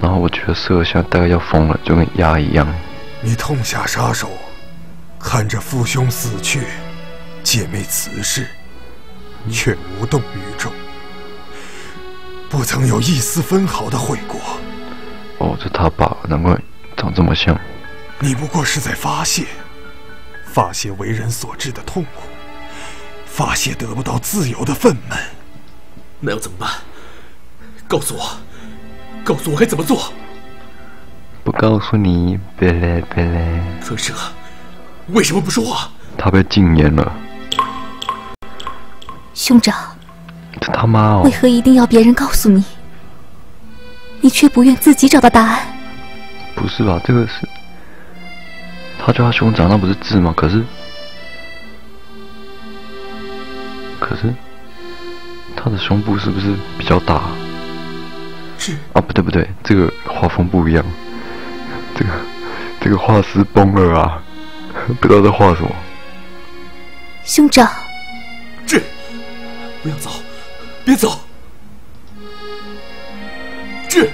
Speaker 1: 然后我觉得蛇现在大概要疯了，就跟鸭一样。
Speaker 8: 你痛下杀手，看着父兄死去，姐妹辞世，却无动于衷，不曾有一丝分毫的悔过。
Speaker 1: 哦，这他爸，难怪长这么像。
Speaker 8: 你不过是在发泄，发泄为人所致的痛苦，发泄得不到自由的愤懑。
Speaker 6: 那要怎么办？告诉我，告诉我该怎么做。
Speaker 1: 不告诉你，别嘞别嘞。
Speaker 6: 春蛇，为什么不说话？
Speaker 1: 他被禁言了。
Speaker 7: 兄长，
Speaker 1: 这他妈哦！
Speaker 7: 为何一定要别人告诉你？你却不愿自己找到答案？
Speaker 1: 不是吧？这个是。他叫他兄长，那不是字吗？可是，可是，他的胸部是不是比较大？
Speaker 6: 是
Speaker 1: 啊，不对不对，这个画风不一样，这个这个画师崩了啊，不知道在画什么。
Speaker 7: 兄长，
Speaker 6: 志，不要走，别走，志。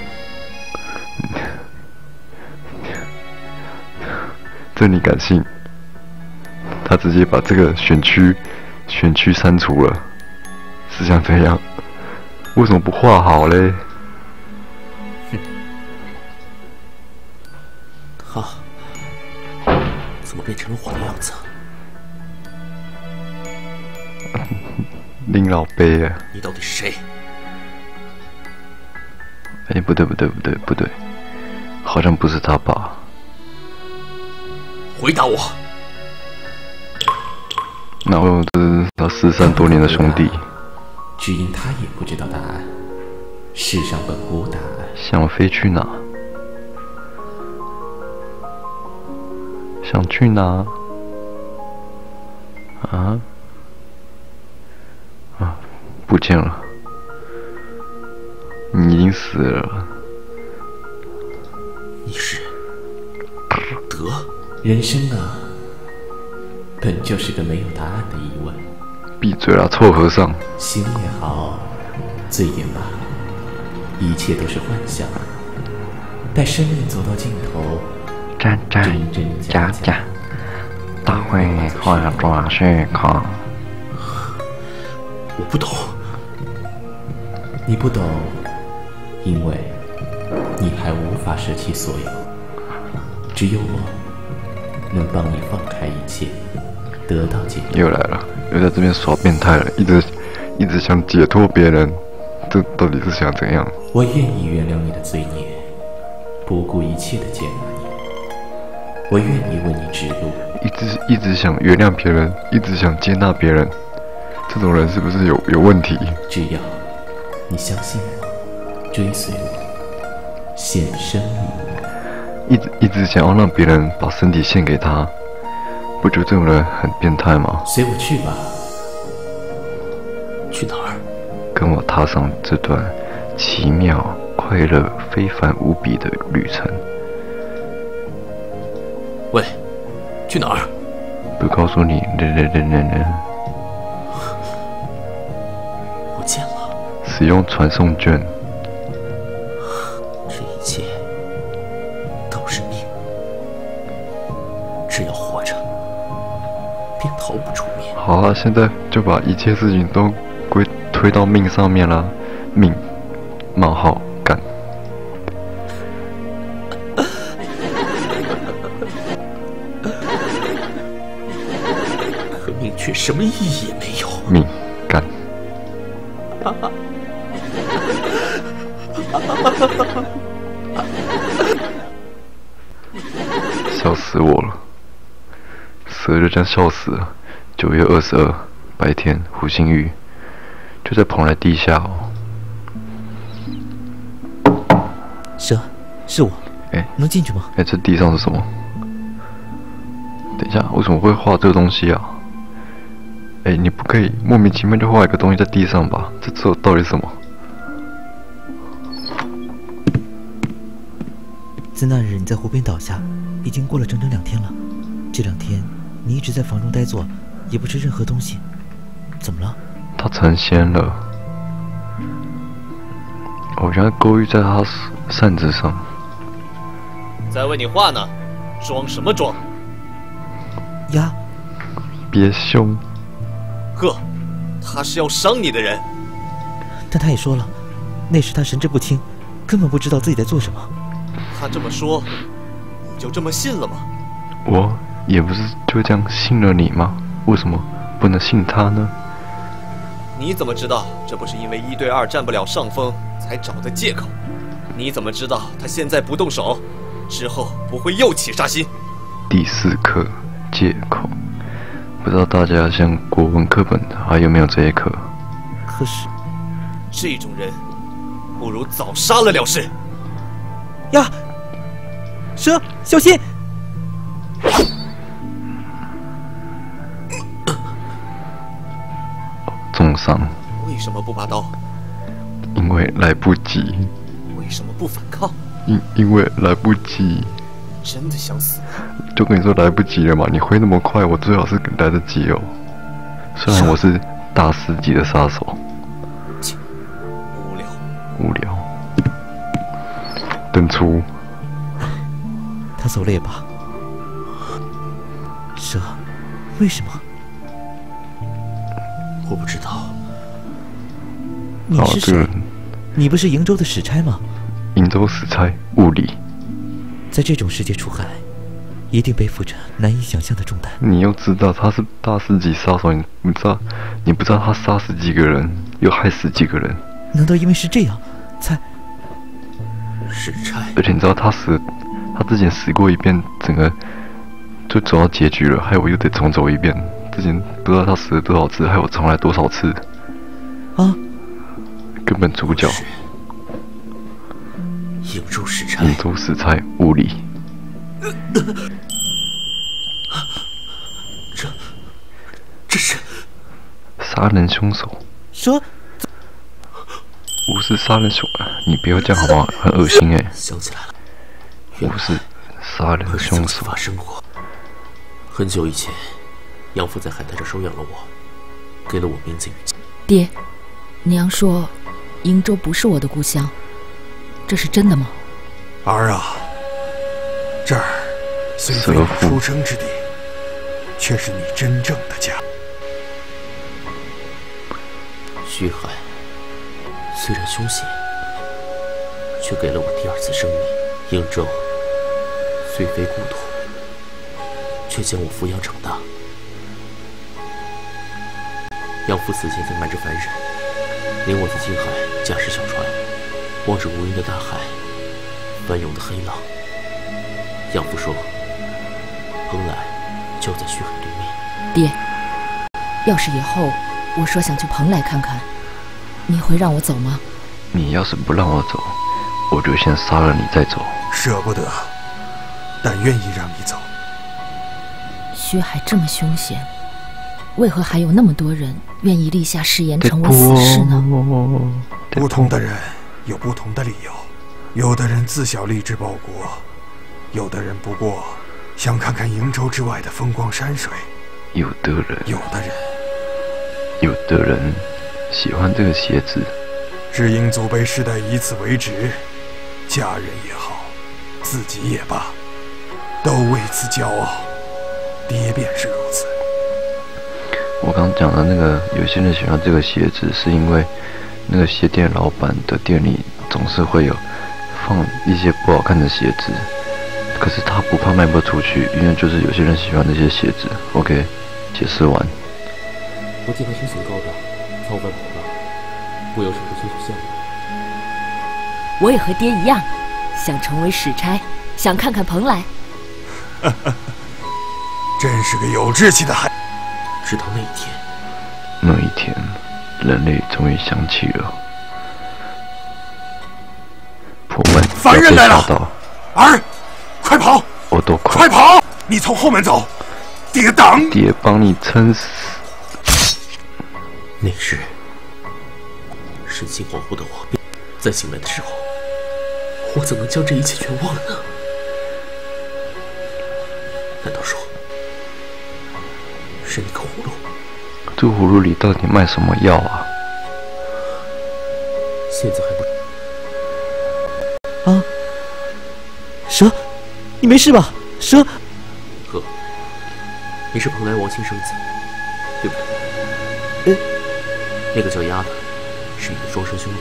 Speaker 1: 这你敢信？他直接把这个选区选区删除了，是想怎样？为什么不画好嘞？
Speaker 6: 他怎么变成了我的样子？
Speaker 1: 林老贝啊！
Speaker 6: 你到底是谁？
Speaker 1: 哎，不对不对不对不对，好像不是他爸。
Speaker 6: 回答我。
Speaker 1: 那我是他失散多年的兄弟。
Speaker 9: 只因他也不知道答案。世上本无答案。
Speaker 1: 想飞去哪？想去哪？啊？啊！不见了。你已经死了。
Speaker 6: 你是德。
Speaker 9: 人生啊，本就是个没有答案的疑问。
Speaker 1: 闭嘴啦，臭和尚！
Speaker 9: 醒也好，醉也罢，一切都是幻想。待生命走到尽头，
Speaker 1: 真真假假，大会化作虚空。
Speaker 6: 我不懂，
Speaker 9: 你不懂，因为你还无法舍弃所有。只有我。能帮你放开一切，得到解脱。
Speaker 1: 又来了，又在这边耍变态了，一直一直想解脱别人，这到底是想怎样？
Speaker 6: 我愿意原谅你的罪孽，不顾一切的接纳你。我愿意为你指路。
Speaker 1: 一直一直想原谅别人，一直想接纳别人，这种人是不是有有问题？
Speaker 6: 只要你相信我，追随我，献身于
Speaker 1: 我，一直一直想要让别人把身体献给他，不觉得这种人很变态吗？
Speaker 6: 随我去吧。去哪儿？
Speaker 1: 跟我踏上这段奇妙、快乐、非凡无比的旅程。
Speaker 6: 喂，去哪儿？
Speaker 1: 不告诉你，人人人人人。
Speaker 6: 不见了。
Speaker 1: 使用传送卷。
Speaker 6: 这一切都是命，只要活着，便逃不出命。
Speaker 1: 好啊，现在就把一切事情都归推到命上面了。命，冒号
Speaker 6: 却什么意义也没有。
Speaker 1: 命干。笑死我了，蛇就这样笑死了。九月二十二白天，胡星玉就在蓬莱地下哦。
Speaker 3: 蛇，是我。
Speaker 1: 哎，
Speaker 3: 能进去吗？
Speaker 1: 哎，这地上是什么？等一下，为什么会画这个东西啊？哎，你不可以莫名其妙就画一个东西在地上吧？这这到底什么？
Speaker 3: 自那日你在湖边倒下，已经过了整整两天了。这两天你一直在房中呆坐，也不吃任何东西，怎么了？
Speaker 1: 他成仙了。哦，原来勾玉在他扇子上。
Speaker 2: 在问你话呢，装什么装？
Speaker 3: 呀！
Speaker 1: 别凶。
Speaker 2: 呵，他是要伤你的人，
Speaker 3: 但他也说了，那时他神志不清，根本不知道自己在做什么。
Speaker 2: 他这么说，你就这么信了吗？
Speaker 1: 我也不是就这样信了你吗？为什么不能信他呢？
Speaker 2: 你怎么知道这不是因为一对二占不了上风才找的借口？你怎么知道他现在不动手，之后不会又起杀心？
Speaker 1: 第四课借口。不知道大家像国文课本还有没有这一课？
Speaker 3: 可是，
Speaker 2: 这种人不如早杀了了事。
Speaker 3: 呀，蛇，小心！
Speaker 1: 重伤。
Speaker 2: 为什么不拔刀？
Speaker 1: 因为来不及。
Speaker 2: 为什么不反抗？
Speaker 1: 因因为来不及。
Speaker 2: 真的想死？
Speaker 1: 就跟你说来不及了嘛！你回那么快，我最好是来得及哦。虽然我是大师级的杀手。
Speaker 2: 无聊。
Speaker 1: 无聊。登出。
Speaker 3: 他走了也罢。蛇，为什么？
Speaker 6: 我不知道。
Speaker 3: 你是谁？你不是瀛州的使差吗？
Speaker 1: 瀛州使差，物理。
Speaker 3: 在这种世界出海，一定背负着难以想象的重担。
Speaker 1: 你又知道他是大师级杀手，你不知道？你不知道他杀死几个人，又害死几个人？
Speaker 3: 难道因为是这样，才？
Speaker 1: 而且你知道他死，他之前死过一遍，整个就走到结局了，害我又得重走一遍。之前不知道他死了多少次，害我重来多少次。
Speaker 3: 啊！
Speaker 1: 根本主角。
Speaker 6: 瀛州使差，
Speaker 1: 瀛州使差，物理。
Speaker 6: 这，这是
Speaker 1: 杀人凶手。
Speaker 3: 说，
Speaker 1: 我是杀人凶，你不要这样好不好？很恶心哎。
Speaker 6: 想起来了，
Speaker 1: 我是杀人凶手。
Speaker 6: 发生过。很久以前，养父在海滩上收养了我，给了我名字与姓。
Speaker 7: 爹，娘说，瀛州不是我的故乡。这是真的吗，
Speaker 8: 儿啊？这儿虽非你出生之地，却是你真正的家。
Speaker 6: 徐海虽然凶险，却给了我第二次生命。瀛州虽非故土，却将我抚养长大。养父死前曾瞒着凡人，领我在青海驾驶小船，望着无垠的大海，翻涌的黑浪。养父说，蓬莱就在虚海对面。
Speaker 10: 爹，要是以后我说想去蓬莱看看，你会让我走吗？
Speaker 1: 你要是不让我走，我就先杀了你再走。
Speaker 8: 舍不得，但愿意让你走。
Speaker 10: 虚海这么凶险，为何还有那么多人愿意立下誓言成为死士呢？
Speaker 8: 不同的人有不同的理由，有的人自小立志报国，有的人不过想看看瀛洲之外的风光山水，
Speaker 1: 有的人，
Speaker 8: 有的人，
Speaker 1: 有的人喜欢这个鞋子。
Speaker 8: 只因祖辈世代以此为职，家人也好，自己也罢，都为此骄傲。爹便是如此。
Speaker 1: 我刚讲的那个，有些人喜欢这个鞋子，是因为那个鞋店老板的店里总是会有放一些不好看的鞋子，可是他不怕卖不出去，因为就是有些人喜欢那些鞋子。OK，解释完。
Speaker 6: 我计划申请高大，操办跑道，我有什么兴趣项目？
Speaker 10: 我也和爹一样，想成为使差，想看看蓬莱。
Speaker 8: 真是个有志气的孩。
Speaker 6: 直到那一天，
Speaker 1: 那一天，人类终于想起了，婆们
Speaker 8: 凡人来了，儿，快跑！
Speaker 1: 我都
Speaker 8: 快跑！你从后门走，爹挡。
Speaker 1: 爹帮你撑死。
Speaker 6: 那日，神情恍惚的我，在醒来的时候，我怎能将这一切全忘了呢？难道说？是那个葫芦，
Speaker 1: 这葫芦里到底卖什么药啊？
Speaker 6: 现在还
Speaker 3: 不……啊！蛇，你没事吧？蛇，
Speaker 6: 哥，你是蓬莱王亲生子，对不
Speaker 3: 对？哎，
Speaker 6: 那个叫鸭的，是你的双生兄弟。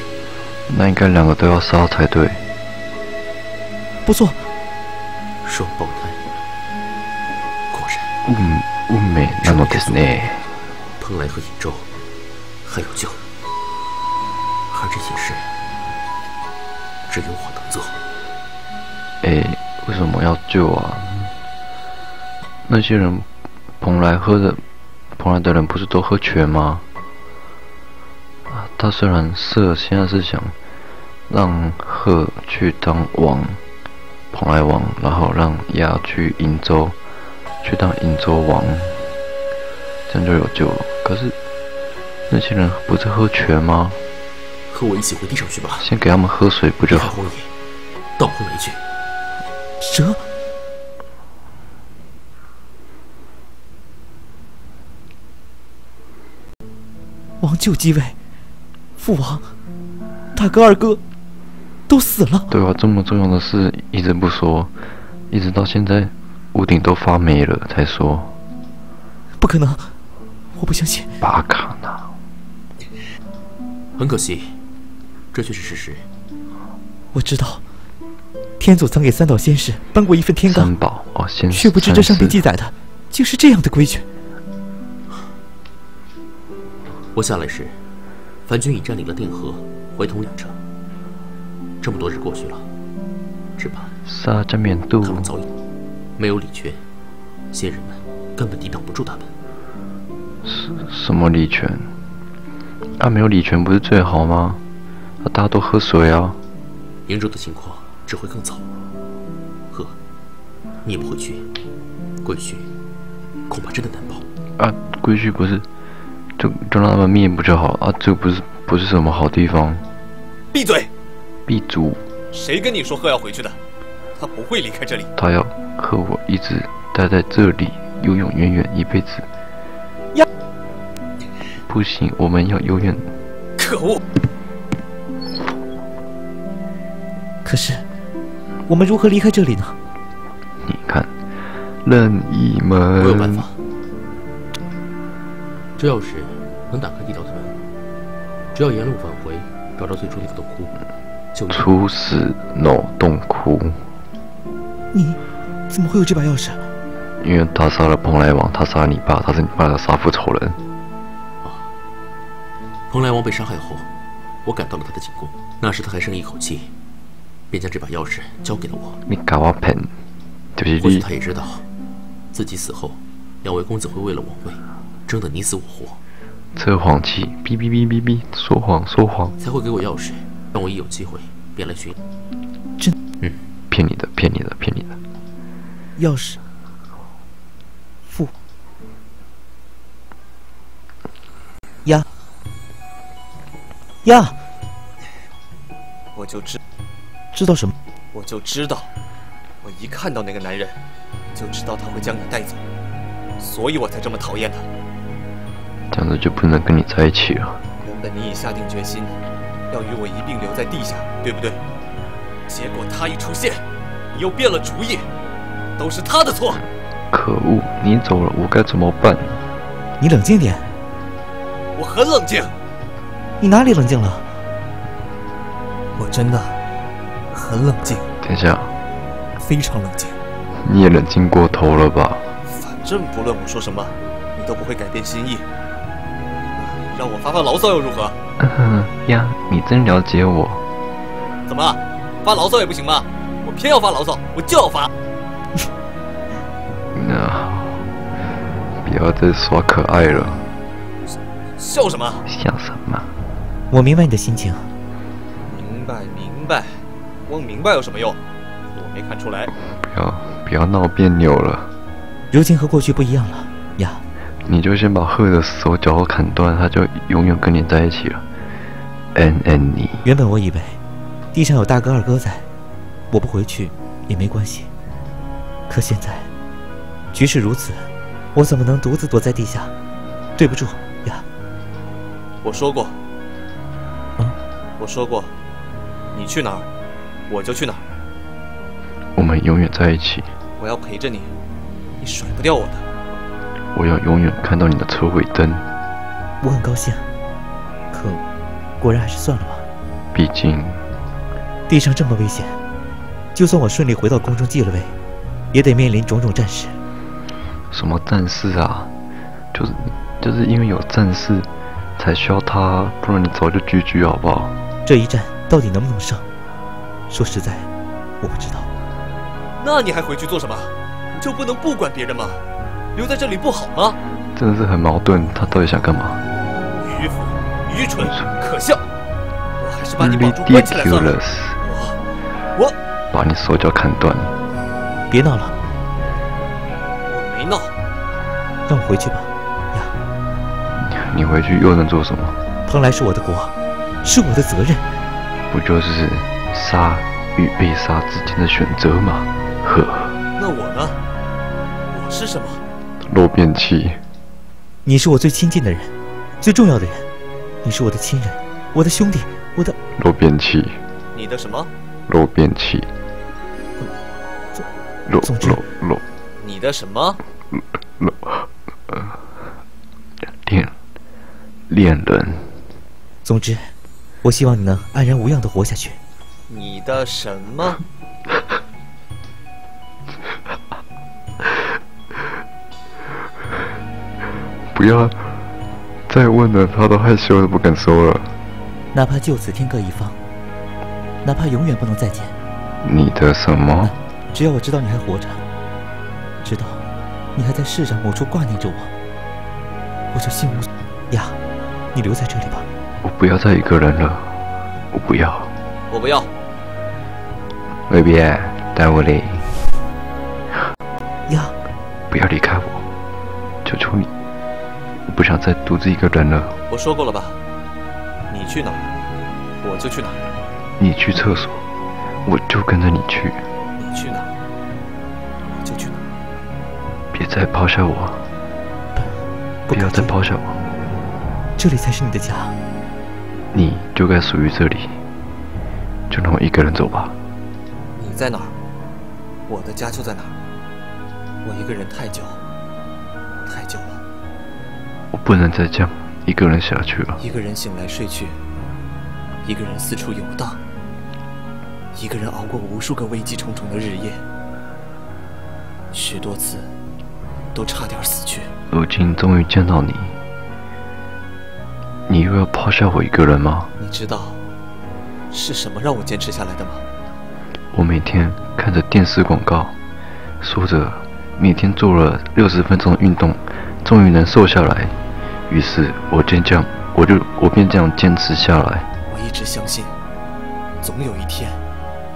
Speaker 1: 那应该两个都要杀才对。
Speaker 3: 不错，
Speaker 6: 双胞胎，果然。
Speaker 1: 嗯。运命なのですね。
Speaker 6: 蓬莱和尹州还有救，而这些事只有我能做。
Speaker 1: 哎，为什么要救啊？那些人，蓬莱喝的，蓬莱的人不是都喝全吗？啊，他虽然色现在是想让鹤去当王，蓬莱王，然后让鸭去瀛州。去当瀛州王，这样就有救了。可是那些人不是喝泉吗？
Speaker 6: 和我一起回地上去吧。
Speaker 1: 先给他们喝水不就好？
Speaker 6: 到蓬莱去。
Speaker 3: 蛇。王舅继位，父王、大哥、二哥都死了。
Speaker 1: 对啊，这么重要的事一直不说，一直到现在。屋顶都发霉了，才说。
Speaker 3: 不可能，我不相信。
Speaker 1: 巴卡纳。
Speaker 6: 很可惜，这却是事实。
Speaker 3: 我知道，天祖曾给三岛仙士颁过一份天
Speaker 1: 罡。三宝哦，仙
Speaker 3: 却不知这上面记载的竟是这样的规矩。
Speaker 6: 我下来时，凡军已占领了定河、回通两城。这么多日过去了，只怕
Speaker 1: 沙加冕度
Speaker 6: 他们早已。没有礼权，仙人们根本抵挡不住他们。
Speaker 1: 什什么礼泉？啊，没有礼泉不是最好吗？啊，大家都喝水啊。
Speaker 6: 瀛州的情况只会更糟。喝，你也不回去，归墟恐怕真的难保。
Speaker 1: 啊，归墟不是就就让他们灭不就好了？啊，这不是不是什么好地方。
Speaker 2: 闭嘴！
Speaker 1: 闭嘴！
Speaker 2: 谁跟你说贺要回去的？他不会离开这里。
Speaker 1: 他要和我一直待在这里，永永远远一辈子。
Speaker 3: 呀！
Speaker 1: 不行，我们要永远。
Speaker 2: 可恶！
Speaker 3: 可是，我们如何离开这里呢？
Speaker 1: 你看，任意门。
Speaker 6: 我有办法。这钥匙能打开地道的门。只要沿路返回，找到最初那个洞窟，就
Speaker 1: 初始脑洞窟。
Speaker 3: 你怎么会有这把钥匙？
Speaker 1: 因为他杀了蓬莱王，他杀你爸，他是你爸的杀父仇人。
Speaker 6: 啊！蓬莱王被杀害后，我感到了他的进攻。那时他还剩一口气，便将这把钥匙交给了我。
Speaker 1: 你搞我骗，就是
Speaker 6: 或许
Speaker 1: 你
Speaker 6: 他也知道，自己死后，两位公子会为了王位争得你死我活，
Speaker 1: 测谎器，哔哔哔哔哔，说谎说谎，
Speaker 6: 才会给我钥匙，让我一有机会便来寻。
Speaker 1: 骗你的骗你的骗你的。
Speaker 3: 钥匙，呀呀，
Speaker 2: 我就知，
Speaker 3: 知道什么？
Speaker 2: 我就知道，我一看到那个男人，就知道他会将你带走，所以我才这么讨厌他。
Speaker 1: 这样子就不能跟你在一起了。
Speaker 2: 原本你已下定决心，要与我一并留在地下，对不对？结果他一出现，你又变了主意，都是他的错。
Speaker 1: 可恶，你走了，我该怎么办？
Speaker 3: 你冷静点。
Speaker 2: 我很冷静，
Speaker 3: 你哪里冷静了？
Speaker 2: 我真的很冷静，
Speaker 1: 等一下，
Speaker 2: 非常冷静。
Speaker 1: 你也冷静过头了吧？
Speaker 2: 反正不论我说什么，你都不会改变心意。让我发发牢骚又如何？
Speaker 1: 嗯 哼呀，你真了解我。
Speaker 2: 怎么，发牢骚也不行吗？我偏要发牢骚，我就要发。
Speaker 1: 那不要再耍可爱了，
Speaker 2: 笑什么？
Speaker 1: 笑什么？
Speaker 3: 我明白你的心情。
Speaker 2: 明白明白，光明白有什么用？我没看出来。
Speaker 1: 不要不要闹别扭了，
Speaker 3: 如今和过去不一样了呀。
Speaker 1: 你就先把鹤的手脚砍断，他就永远跟你在一起了。N N 你，
Speaker 3: 原本我以为地上有大哥二哥在，我不回去也没关系。可现在局势如此，我怎么能独自躲在地下？对不住呀。
Speaker 2: 我说过，
Speaker 3: 嗯，
Speaker 2: 我说过，你去哪儿，我就去哪儿。
Speaker 1: 我们永远在一起。
Speaker 2: 我要陪着你，你甩不掉我的。
Speaker 1: 我要永远看到你的车尾灯。
Speaker 3: 我很高兴，可果然还是算了吧。
Speaker 1: 毕竟
Speaker 3: 地上这么危险，就算我顺利回到空中继了位，也得面临种种战事。
Speaker 1: 什么战事啊，就是就是因为有战士，才需要他，不然你早就 GG 好不好？
Speaker 3: 这一战到底能不能胜？说实在，我不知道。
Speaker 2: 那你还回去做什么？就不能不管别人吗？留在这里不好吗？
Speaker 1: 真的是很矛盾，他到底想干嘛？
Speaker 2: 迂腐、愚蠢、可笑！我还是把你绑住关起来算了。我我
Speaker 1: 把你手脚砍断。
Speaker 3: 别闹了，
Speaker 2: 我没闹。
Speaker 3: 让我回去吧，呀。
Speaker 1: 你回去又能做什么？
Speaker 3: 蓬莱是我的国，是我的责任。
Speaker 1: 不就是杀与被杀之间的选择吗？呵。
Speaker 2: 那我呢？我是什么？
Speaker 1: 漏便器。
Speaker 3: 你是我最亲近的人，最重要的人。你是我的亲人，我的兄弟，我的。
Speaker 1: 漏便器。
Speaker 2: 你的什么？
Speaker 1: 漏便器。漏漏漏。
Speaker 2: 你的什么？
Speaker 1: 漏呃恋恋人。
Speaker 3: 总之，我希望你能安然无恙的活下去。
Speaker 2: 你的什么？
Speaker 1: 不要再问了，他都害羞的不敢说了。
Speaker 3: 哪怕就此天各一方，哪怕永远不能再见。
Speaker 1: 你的什么？
Speaker 3: 只要我知道你还活着，知道你还在世上某处挂念着我，我就心无所呀。你留在这里吧。
Speaker 1: 我不要再一个人了，我不要。
Speaker 2: 我不要。
Speaker 1: 未必带我嘞。
Speaker 3: 呀！
Speaker 1: 不要离开我，求求你。我不想再独自一个人了。
Speaker 2: 我说过了吧，你去哪儿，我就去哪儿。
Speaker 1: 你去厕所，我就跟着你去。
Speaker 2: 你去哪儿，我就去哪儿。
Speaker 1: 别再抛下我，
Speaker 3: 不
Speaker 1: 要再抛下我。
Speaker 3: 这里才是你的家，
Speaker 1: 你就该属于这里。就让我一个人走吧。
Speaker 2: 你在哪儿，我的家就在哪儿。我一个人太久，太久了。
Speaker 1: 我不能再这样一个人下去了。
Speaker 2: 一个人醒来睡去，一个人四处游荡，一个人熬过无数个危机重重的日夜，许多次都差点死去。
Speaker 1: 如今终于见到你，你又要抛下我一个人吗？
Speaker 2: 你知道是什么让我坚持下来的吗？
Speaker 1: 我每天看着电视广告，说着每天做了六十分钟的运动，终于能瘦下来。于是我就这样，我就我便这样坚持下来。
Speaker 2: 我一直相信，总有一天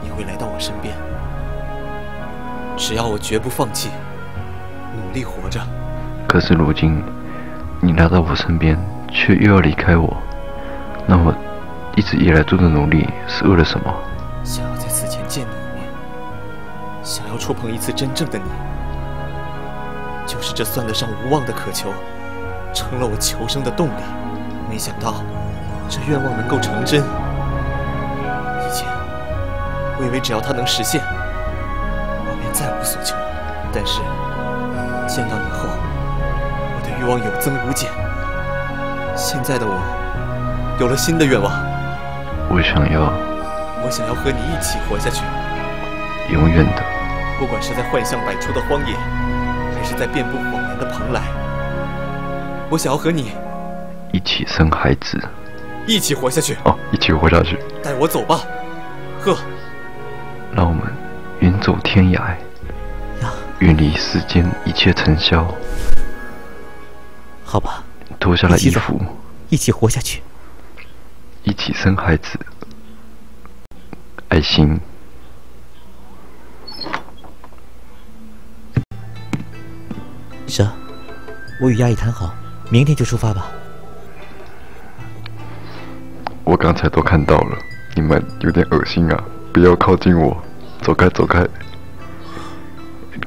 Speaker 2: 你会来到我身边。只要我绝不放弃，努力活着。
Speaker 1: 可是如今，你来到我身边，却又要离开我。那我一直以来做的努力是为了什么？
Speaker 2: 想要在死前见你一面，想要触碰一次真正的你。就是这算得上无望的渴求，成了我求生的动力。没想到，这愿望能够成真。以前，我以为只要它能实现。我便再无所求，但是见到你后，我的欲望有增无减。现在的我有了新的愿望，
Speaker 1: 我想要，
Speaker 2: 我想要和你一起活下去，
Speaker 1: 永远的。
Speaker 2: 不管是在幻象百出的荒野，还是在遍布谎言的蓬莱，我想要和你
Speaker 1: 一起生孩子，
Speaker 2: 一起活下去。
Speaker 1: 哦，一起活下去。
Speaker 2: 带我走吧，呵。
Speaker 1: 让我们。远走天涯，远离世间一切尘嚣。
Speaker 3: 好吧，
Speaker 1: 脱下了衣服，
Speaker 3: 一起活下去，
Speaker 1: 一起生孩子，爱心。
Speaker 3: 是啊，我与亚乙谈好，明天就出发吧。
Speaker 1: 我刚才都看到了，你们有点恶心啊！不要靠近我。走开，走开！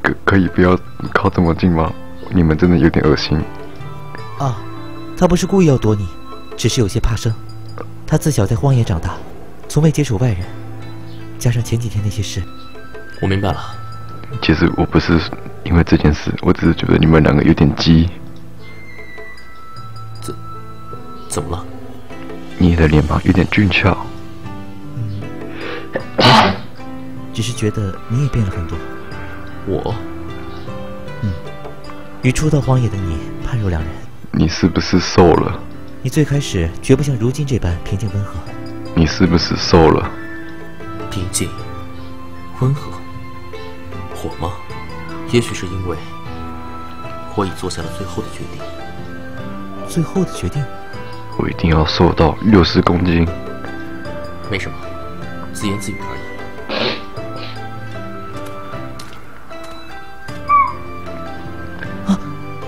Speaker 1: 可可以不要靠这么近吗？你们真的有点恶心。
Speaker 3: 啊，他不是故意要躲你，只是有些怕生。他自小在荒野长大，从未接触外人，加上前几天那些事，
Speaker 6: 我明白了。
Speaker 1: 其实我不是因为这件事，我只是觉得你们两个有点急。
Speaker 6: 怎怎么了？
Speaker 1: 你的脸庞有点俊俏。
Speaker 3: 嗯只是觉得你也变了很多。
Speaker 6: 我，
Speaker 3: 嗯，与初到荒野的你判若两人。
Speaker 1: 你是不是瘦了？
Speaker 3: 你最开始绝不像如今这般平静温和。
Speaker 1: 你是不是瘦了？
Speaker 6: 平静，温和，火吗？也许是因为我已做下了最后的决定。
Speaker 3: 最后的决定？
Speaker 1: 我一定要瘦到六十公斤。
Speaker 6: 没什么，自言自语而已。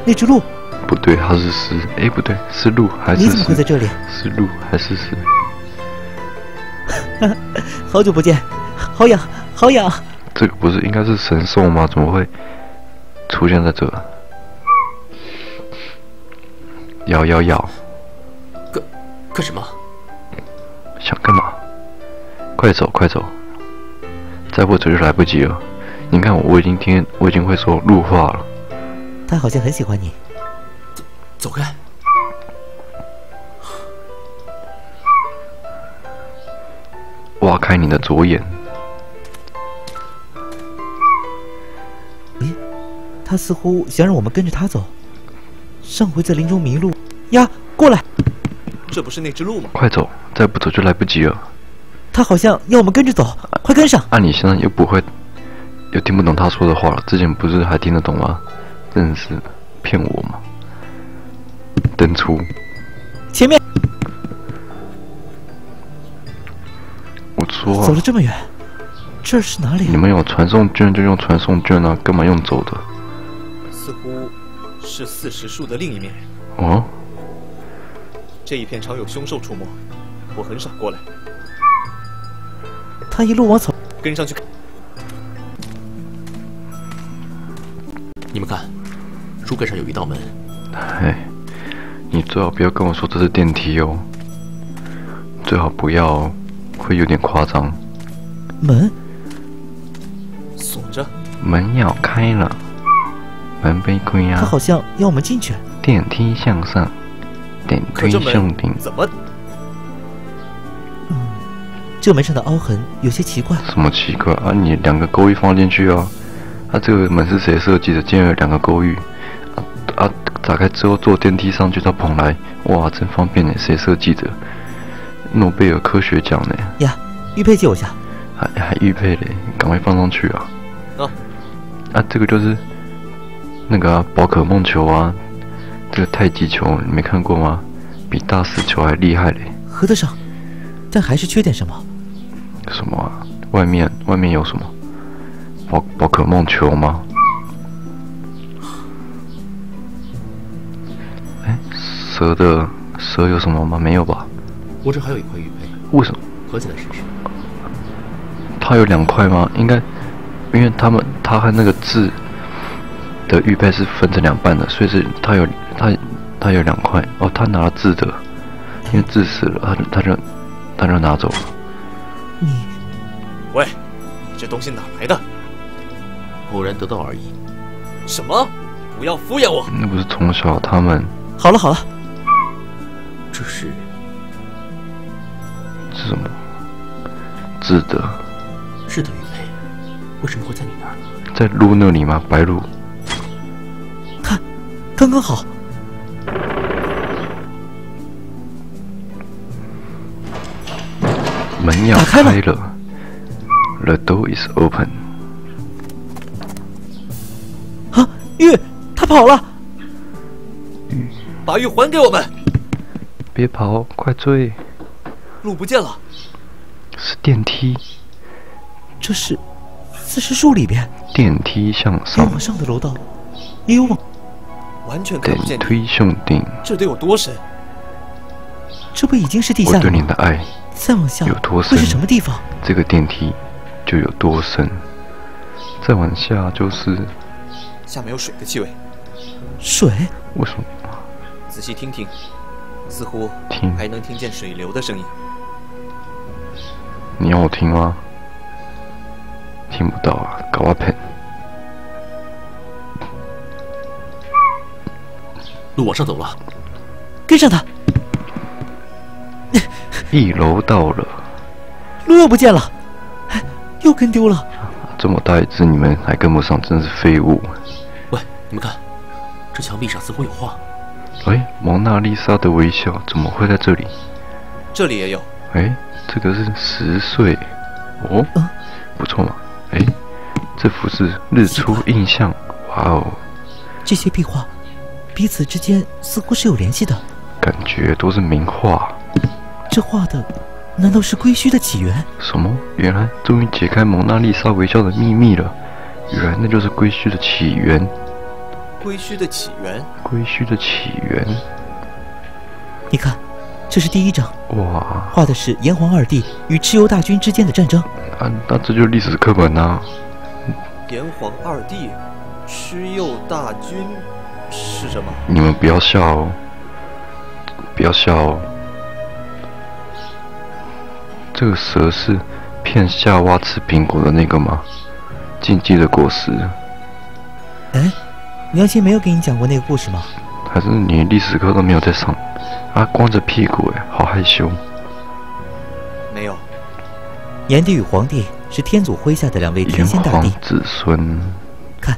Speaker 3: 那只鹿，
Speaker 1: 不对，它是狮。哎，不对，是鹿还是？
Speaker 3: 你怎么会在这里？
Speaker 1: 是鹿还是狮？
Speaker 3: 好久不见，好痒，好痒。
Speaker 1: 这个不是应该是神兽吗？怎么会出现在这？咬咬咬！
Speaker 6: 干干什么？
Speaker 1: 想干嘛？快走，快走！再不走就来不及了。你看我，我已经听，我已经会说鹿话了。
Speaker 3: 他好像很喜欢你。
Speaker 6: 走，开！
Speaker 1: 挖开你的左眼。
Speaker 3: 咦，他似乎想让我们跟着他走。上回在林中迷路，呀，过来！
Speaker 2: 这不是那只鹿吗？
Speaker 1: 快走，再不走就来不及了。
Speaker 3: 他好像要我们跟着走，快跟上！
Speaker 1: 按你现在又不会，又听不懂他说的话了。之前不是还听得懂吗？真是骗我吗？登出。
Speaker 3: 前面。
Speaker 1: 我说。
Speaker 3: 走了这么远，这是哪里？
Speaker 1: 你们有传送卷就用传送卷啊，干嘛用走的？
Speaker 2: 似乎是四十树的另一面。
Speaker 1: 哦。
Speaker 2: 这一片常有凶兽出没，我很少过来。
Speaker 3: 他一路往草，
Speaker 2: 跟上去。
Speaker 6: 你们看。树干上有一道门。
Speaker 1: 哎，你最好不要跟我说这是电梯哦。最好不要，会有点夸张。
Speaker 3: 门
Speaker 2: 锁着。
Speaker 1: 门要开了，门被关啊。
Speaker 3: 他好像要我们进去。
Speaker 1: 电梯向上，电梯向顶。
Speaker 2: 怎么？
Speaker 3: 嗯，这门上的凹痕有些奇怪。
Speaker 1: 什么奇怪啊？你两个勾玉放进去啊？啊，这个门是谁设计的？竟然有两个勾玉。啊！打开之后坐电梯上去到蓬莱，哇，真方便呢！谁设计的？诺贝尔科学奖呢？
Speaker 3: 呀，玉佩借我一下。
Speaker 1: 还还玉佩嘞，赶快放上去啊！
Speaker 2: 啊
Speaker 1: 啊，这个就是那个宝可梦球啊，这个太极球你没看过吗？比大师球还厉害嘞！
Speaker 3: 合得上，但还是缺点什么？
Speaker 1: 什么啊？外面外面有什么？宝宝可梦球吗？蛇的蛇有什么吗？没有吧？
Speaker 6: 我这还有一块玉佩，
Speaker 1: 为什么？
Speaker 6: 合起来试试。
Speaker 1: 它有两块吗？应该，因为他们他和那个字的玉佩是分成两半的，所以是他有他他有两块哦。他拿了字的，因为字死了，他就他就他就拿走了。
Speaker 3: 你，
Speaker 2: 喂，你这东西哪来的？
Speaker 6: 偶然得到而已。
Speaker 2: 什么？不要敷衍我！
Speaker 1: 那不是从小他们……
Speaker 3: 好了好了，
Speaker 6: 这是
Speaker 1: 是什么？字的。
Speaker 6: 是的，玉佩，为什么会在你那儿？
Speaker 1: 在鹿那里吗？白鹿。
Speaker 3: 看，刚刚好。
Speaker 1: 门要
Speaker 3: 开
Speaker 1: 了。The door is open。
Speaker 3: 啊，玉，他跑了。
Speaker 1: 玉，
Speaker 2: 把玉还给我们。
Speaker 1: 别跑，快追。
Speaker 2: 路不见了。
Speaker 1: 是电梯。
Speaker 3: 这是四十树里边。
Speaker 1: 电梯向上。
Speaker 3: 往上的楼道也有往。
Speaker 2: 完全看不见。
Speaker 1: 电梯兄弟。
Speaker 2: 这得有多深？
Speaker 3: 这不已经是地下了
Speaker 1: 我对你的爱。
Speaker 3: 再往下
Speaker 1: 有多深？
Speaker 3: 会是什么地方？
Speaker 1: 这个电梯就有多深。再往下就是。
Speaker 2: 下面有水的气味。
Speaker 3: 水？
Speaker 1: 为什么？
Speaker 2: 仔细听听，似乎
Speaker 1: 听
Speaker 2: 还能听见水流的声音。
Speaker 1: 你要我听吗？听不到啊，搞我喷！
Speaker 6: 路往上走了，
Speaker 3: 跟上他。
Speaker 1: 一楼到了，
Speaker 3: 路又不见了，又跟丢了。
Speaker 1: 这么大一只，你们还跟不上，真是废物！
Speaker 6: 喂，你们看，这墙壁上似乎有画。
Speaker 1: 哎，蒙娜丽莎的微笑怎么会在这里？
Speaker 2: 这里也有。
Speaker 1: 哎，这个是十岁，哦，
Speaker 3: 嗯、
Speaker 1: 不错嘛。哎，这幅是日出印象，哇哦！
Speaker 3: 这些壁画彼此之间似乎是有联系的，
Speaker 1: 感觉都是名画。
Speaker 3: 这画的难道是归墟的起源？
Speaker 1: 什么？原来终于解开蒙娜丽莎微笑的秘密了，原来那就是归墟的起源。
Speaker 2: 归墟的起源？
Speaker 1: 归墟的起源？
Speaker 3: 你看。这是第一章，
Speaker 1: 哇，
Speaker 3: 画的是炎黄二帝与蚩尤大军之间的战争。
Speaker 1: 啊，那这就是历史课本呐。
Speaker 2: 炎黄二帝，蚩尤大军是什么？
Speaker 1: 你们不要笑哦，不要笑哦。这个蛇是骗夏娃吃苹果的那个吗？禁忌的果实。
Speaker 3: 哎，娘亲没有给你讲过那个故事吗？
Speaker 1: 还是你历史课都没有在上？啊，光着屁股哎，好害羞。
Speaker 2: 没有。
Speaker 3: 炎帝与黄帝是天祖麾下的两位天仙大帝
Speaker 1: 子孙。
Speaker 3: 看，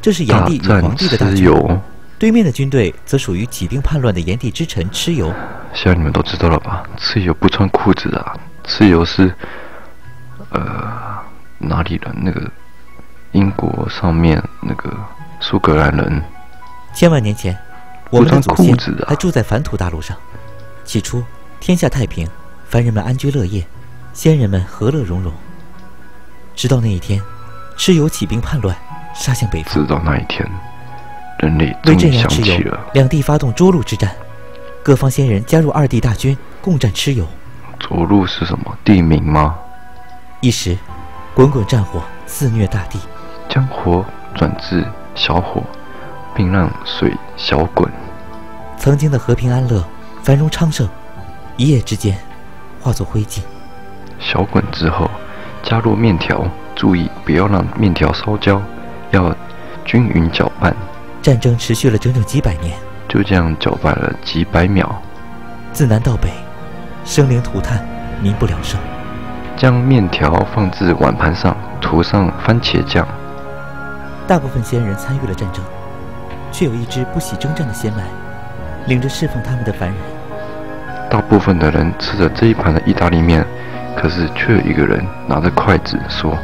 Speaker 3: 这是炎帝与黄帝的大军。对面的军队则属于起兵叛乱的炎帝之臣蚩尤。
Speaker 1: 现在你们都知道了吧？蚩尤不穿裤子啊！蚩尤是，呃，哪里人？那个英国上面那个苏格兰人。
Speaker 3: 千万年前。我们的祖先还住在凡土大陆上。起初，天下太平，凡人们安居乐业，仙人们和乐融融。直到那一天，蚩尤起兵叛乱，杀向北方。
Speaker 1: 直到那一天，人类
Speaker 3: 为镇压蚩尤，两地发动涿鹿之战，各方仙人加入二帝大军，共战蚩尤。
Speaker 1: 涿鹿是什么地名吗？
Speaker 3: 一时，滚滚战火肆虐大地，
Speaker 1: 将火转至小火。并让水小滚。
Speaker 3: 曾经的和平安乐、繁荣昌盛，一夜之间化作灰烬。
Speaker 1: 小滚之后，加入面条，注意不要让面条烧焦，要均匀搅拌。
Speaker 3: 战争持续了整整几百年，
Speaker 1: 就这样搅拌了几百秒。
Speaker 3: 自南到北，生灵涂炭，民不聊生。
Speaker 1: 将面条放至碗盘上，涂上番茄酱。
Speaker 3: 大部分仙人参与了战争。却有一支不喜征战的仙来，领着侍奉他们的凡人。
Speaker 1: 大部分的人吃着这一盘的意大利面，可可是却有一个人拿着筷子说：“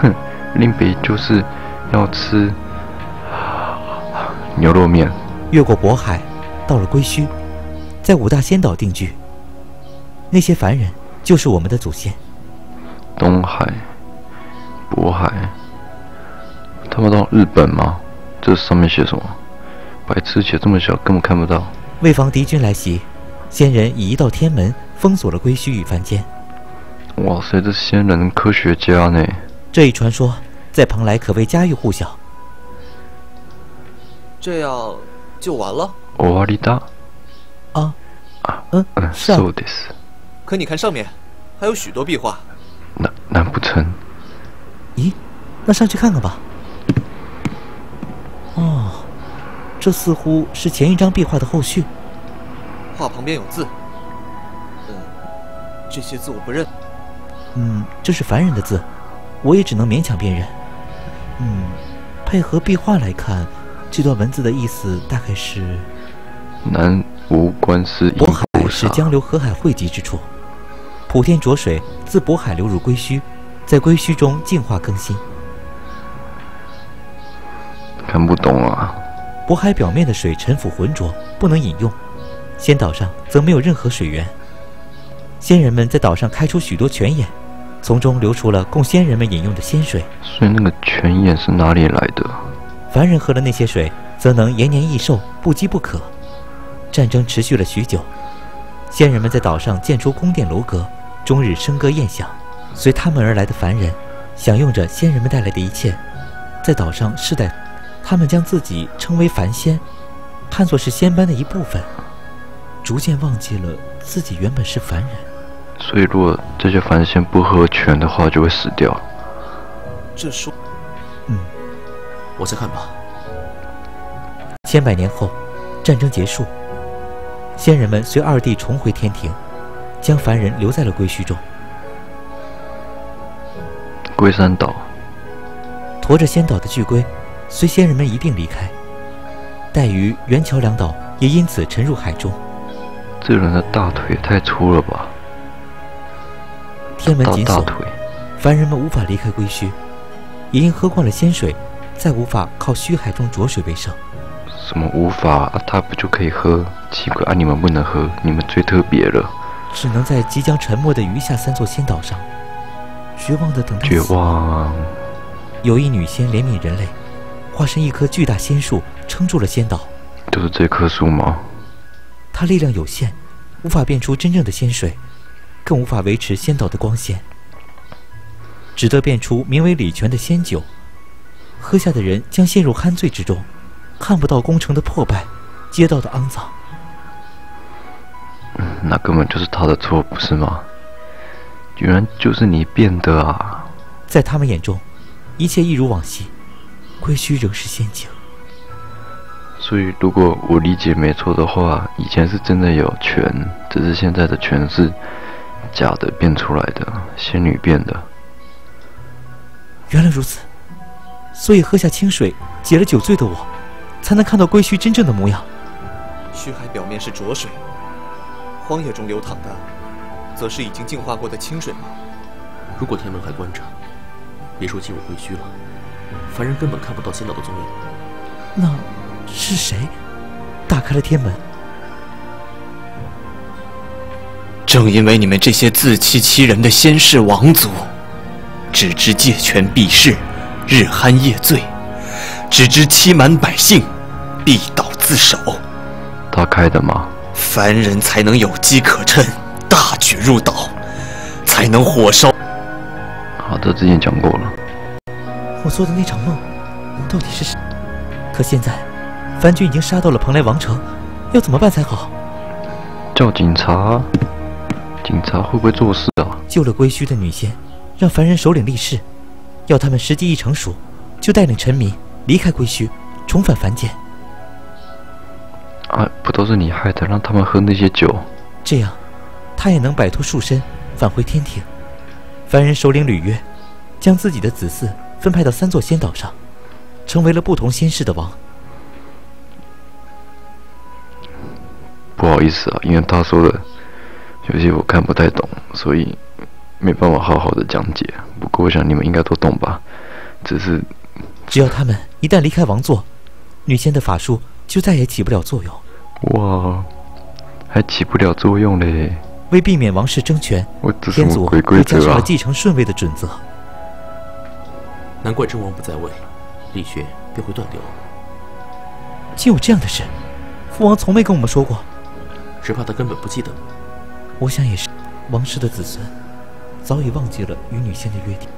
Speaker 1: 哼，林北就是要吃牛肉面。”
Speaker 3: 越过渤海，到了归墟，在五大仙岛定居。那些凡人就是我们的祖先。
Speaker 1: 东海、渤海，他们到日本吗？这上面写什么？白痴写这么小，根本看不到。
Speaker 3: 为防敌军来袭，仙人以一道天门封锁了归墟与凡间。
Speaker 1: 哇塞，这仙人科学家呢？
Speaker 3: 这一传说在蓬莱可谓家喻户晓。
Speaker 2: 这样就完了？
Speaker 1: 瓦瓦里达。
Speaker 3: 啊
Speaker 1: 啊
Speaker 3: 嗯是啊。
Speaker 2: 可你看上面，还有许多壁画。
Speaker 1: 难难不成？
Speaker 3: 咦，那上去看看吧。哦，这似乎是前一张壁画的后续。
Speaker 2: 画旁边有字。嗯，这些字我不认。
Speaker 3: 嗯，这是凡人的字，我也只能勉强辨认。嗯，配合壁画来看，这段文字的意思大概是：
Speaker 1: 南无观世音菩
Speaker 3: 萨。渤海是江流河海汇集之处。普天浊水自渤海流入归墟，在归墟中净化更新。
Speaker 1: 看不懂啊！
Speaker 3: 渤海表面的水沉浮浑浊，不能饮用；仙岛上则没有任何水源。仙人们在岛上开出许多泉眼，从中流出了供仙人们饮用的仙水。
Speaker 1: 所以那个泉眼是哪里来的？
Speaker 3: 凡人喝了那些水，则能延年益寿，不饥不渴。战争持续了许久，仙人们在岛上建出宫殿楼阁。终日笙歌宴享，随他们而来的凡人，享用着仙人们带来的一切，在岛上世代，他们将自己称为凡仙，看作是仙班的一部分，逐渐忘记了自己原本是凡人。
Speaker 1: 所以，如果这些凡仙不合群的话，就会死掉。
Speaker 2: 这说，
Speaker 3: 嗯，
Speaker 6: 我再看吧。
Speaker 3: 千百年后，战争结束，仙人们随二弟重回天庭。将凡人留在了归墟中。
Speaker 1: 龟山岛，
Speaker 3: 驮着仙岛的巨龟，随仙人们一并离开。带鱼、元桥两岛也因此沉入海中。
Speaker 1: 这人的大腿太粗了吧？
Speaker 3: 天门紧
Speaker 1: 锁，
Speaker 3: 凡人们无法离开归墟，也因喝惯了仙水，再无法靠虚海中浊水为生。
Speaker 1: 什么无法？啊，他不就可以喝？奇怪啊，你们不能喝，你们最特别了。
Speaker 3: 只能在即将沉没的余下三座仙岛上，绝望的等待。
Speaker 1: 绝望。
Speaker 3: 有一女仙怜悯人类，化身一棵巨大仙树，撑住了仙岛。
Speaker 1: 就是这棵树吗？
Speaker 3: 它力量有限，无法变出真正的仙水，更无法维持仙岛的光线，只得变出名为礼泉的仙酒。喝下的人将陷入酣醉之中，看不到宫城的破败，街道的肮脏。
Speaker 1: 那根本就是他的错，不是吗？居然就是你变的啊！
Speaker 3: 在他们眼中，一切一如往昔，归墟仍是仙境。
Speaker 1: 所以，如果我理解没错的话，以前是真的有泉，只是现在的泉是假的变出来的，仙女变的。
Speaker 3: 原来如此，所以喝下清水解了酒醉的我，才能看到归墟真正的模样。
Speaker 2: 虚海表面是浊水。荒野中流淌的，则是已经净化过的清水吗？
Speaker 6: 如果天门还关着，别说进入归墟了，凡人根本看不到仙岛的踪影。
Speaker 3: 那是谁打开了天门？
Speaker 2: 正因为你们这些自欺欺人的仙氏王族，只知借权避世，日酣夜醉，只知欺瞒百姓，必倒自首。
Speaker 1: 他开的吗？
Speaker 2: 凡人才能有机可乘，大举入岛，才能火烧。
Speaker 1: 好的，之前讲过了。
Speaker 3: 我做的那场梦，到底是谁？可现在，凡军已经杀到了蓬莱王城，要怎么办才好？
Speaker 1: 叫警察。警察会不会做事啊？
Speaker 3: 救了归墟的女仙，让凡人首领立誓，要他们时机一成熟，就带领臣民离开归墟，重返凡间。
Speaker 1: 啊，不都是你害的，让他们喝那些酒，
Speaker 3: 这样，他也能摆脱束身，返回天庭。凡人首领履约，将自己的子嗣分派到三座仙岛上，成为了不同仙世的王。
Speaker 1: 不好意思啊，因为他说的有些我看不太懂，所以没办法好好的讲解。不过我想你们应该都懂吧？只是，
Speaker 3: 只要他们一旦离开王座，女仙的法术就再也起不了作用。
Speaker 1: 哇，还起不了作用嘞！
Speaker 3: 为避免王室争权，我天祖
Speaker 1: 又
Speaker 3: 加上了继承顺位的准则。
Speaker 6: 难怪真王不在位，力学便会断掉。
Speaker 3: 竟有这样的事，父王从没跟我们说过。
Speaker 6: 只怕他根本不记得。
Speaker 3: 我想也是，王室的子孙早已忘记了与女仙的约定。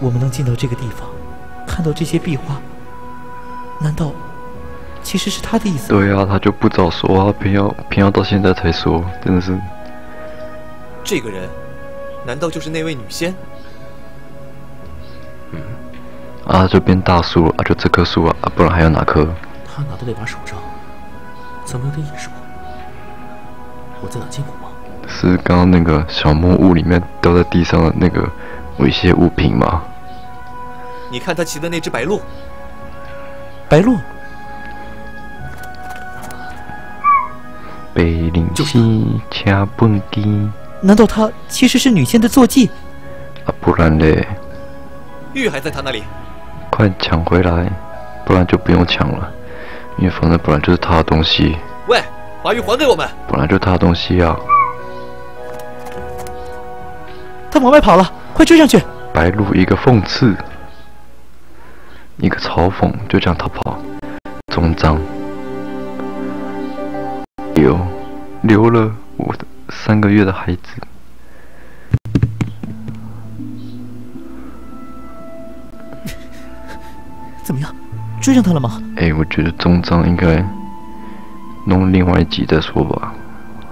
Speaker 3: 我们能进到这个地方，看到这些壁画，难道其实是他的意思？
Speaker 1: 对啊，他就不早说啊，偏要偏要到现在才说，真的是。
Speaker 2: 这个人，难道就是那位女仙？
Speaker 6: 嗯。
Speaker 1: 啊，就变大树了啊！就这棵树啊，不然还有哪棵？
Speaker 6: 他拿的那把手杖，怎么有点眼熟？我在哪见过吗？
Speaker 1: 是刚刚那个小木屋里面掉在地上的那个猥亵物品吗？
Speaker 2: 你看他骑的那只白鹿。
Speaker 3: 白鹿。
Speaker 1: 北岭西恰蹦迪。
Speaker 3: 难道他其实是女仙的坐骑？
Speaker 1: 啊，不然嘞？
Speaker 2: 玉还在他那里。
Speaker 1: 快抢回来，不然就不用抢了，因为反正本来就是他的东西。
Speaker 2: 喂，把玉还给我们！
Speaker 1: 本来就他的东西啊。
Speaker 3: 他往外跑了，快追上去！
Speaker 1: 白鹿一个讽刺，一个嘲讽，就这样逃跑。终章，留留了我的三个月的孩子。
Speaker 3: 怎么样，追上他了吗？
Speaker 1: 哎，我觉得终章应该弄另外一集再说吧。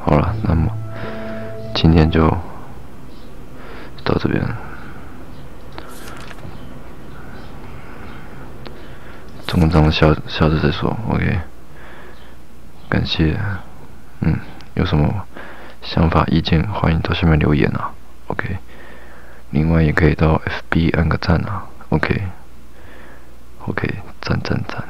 Speaker 1: 好了，那么今天就。到这边，中章下下次再说，OK。感谢，嗯，有什么想法意见，欢迎到下面留言啊，OK。另外也可以到 FB 按个赞啊，OK。OK，赞赞赞。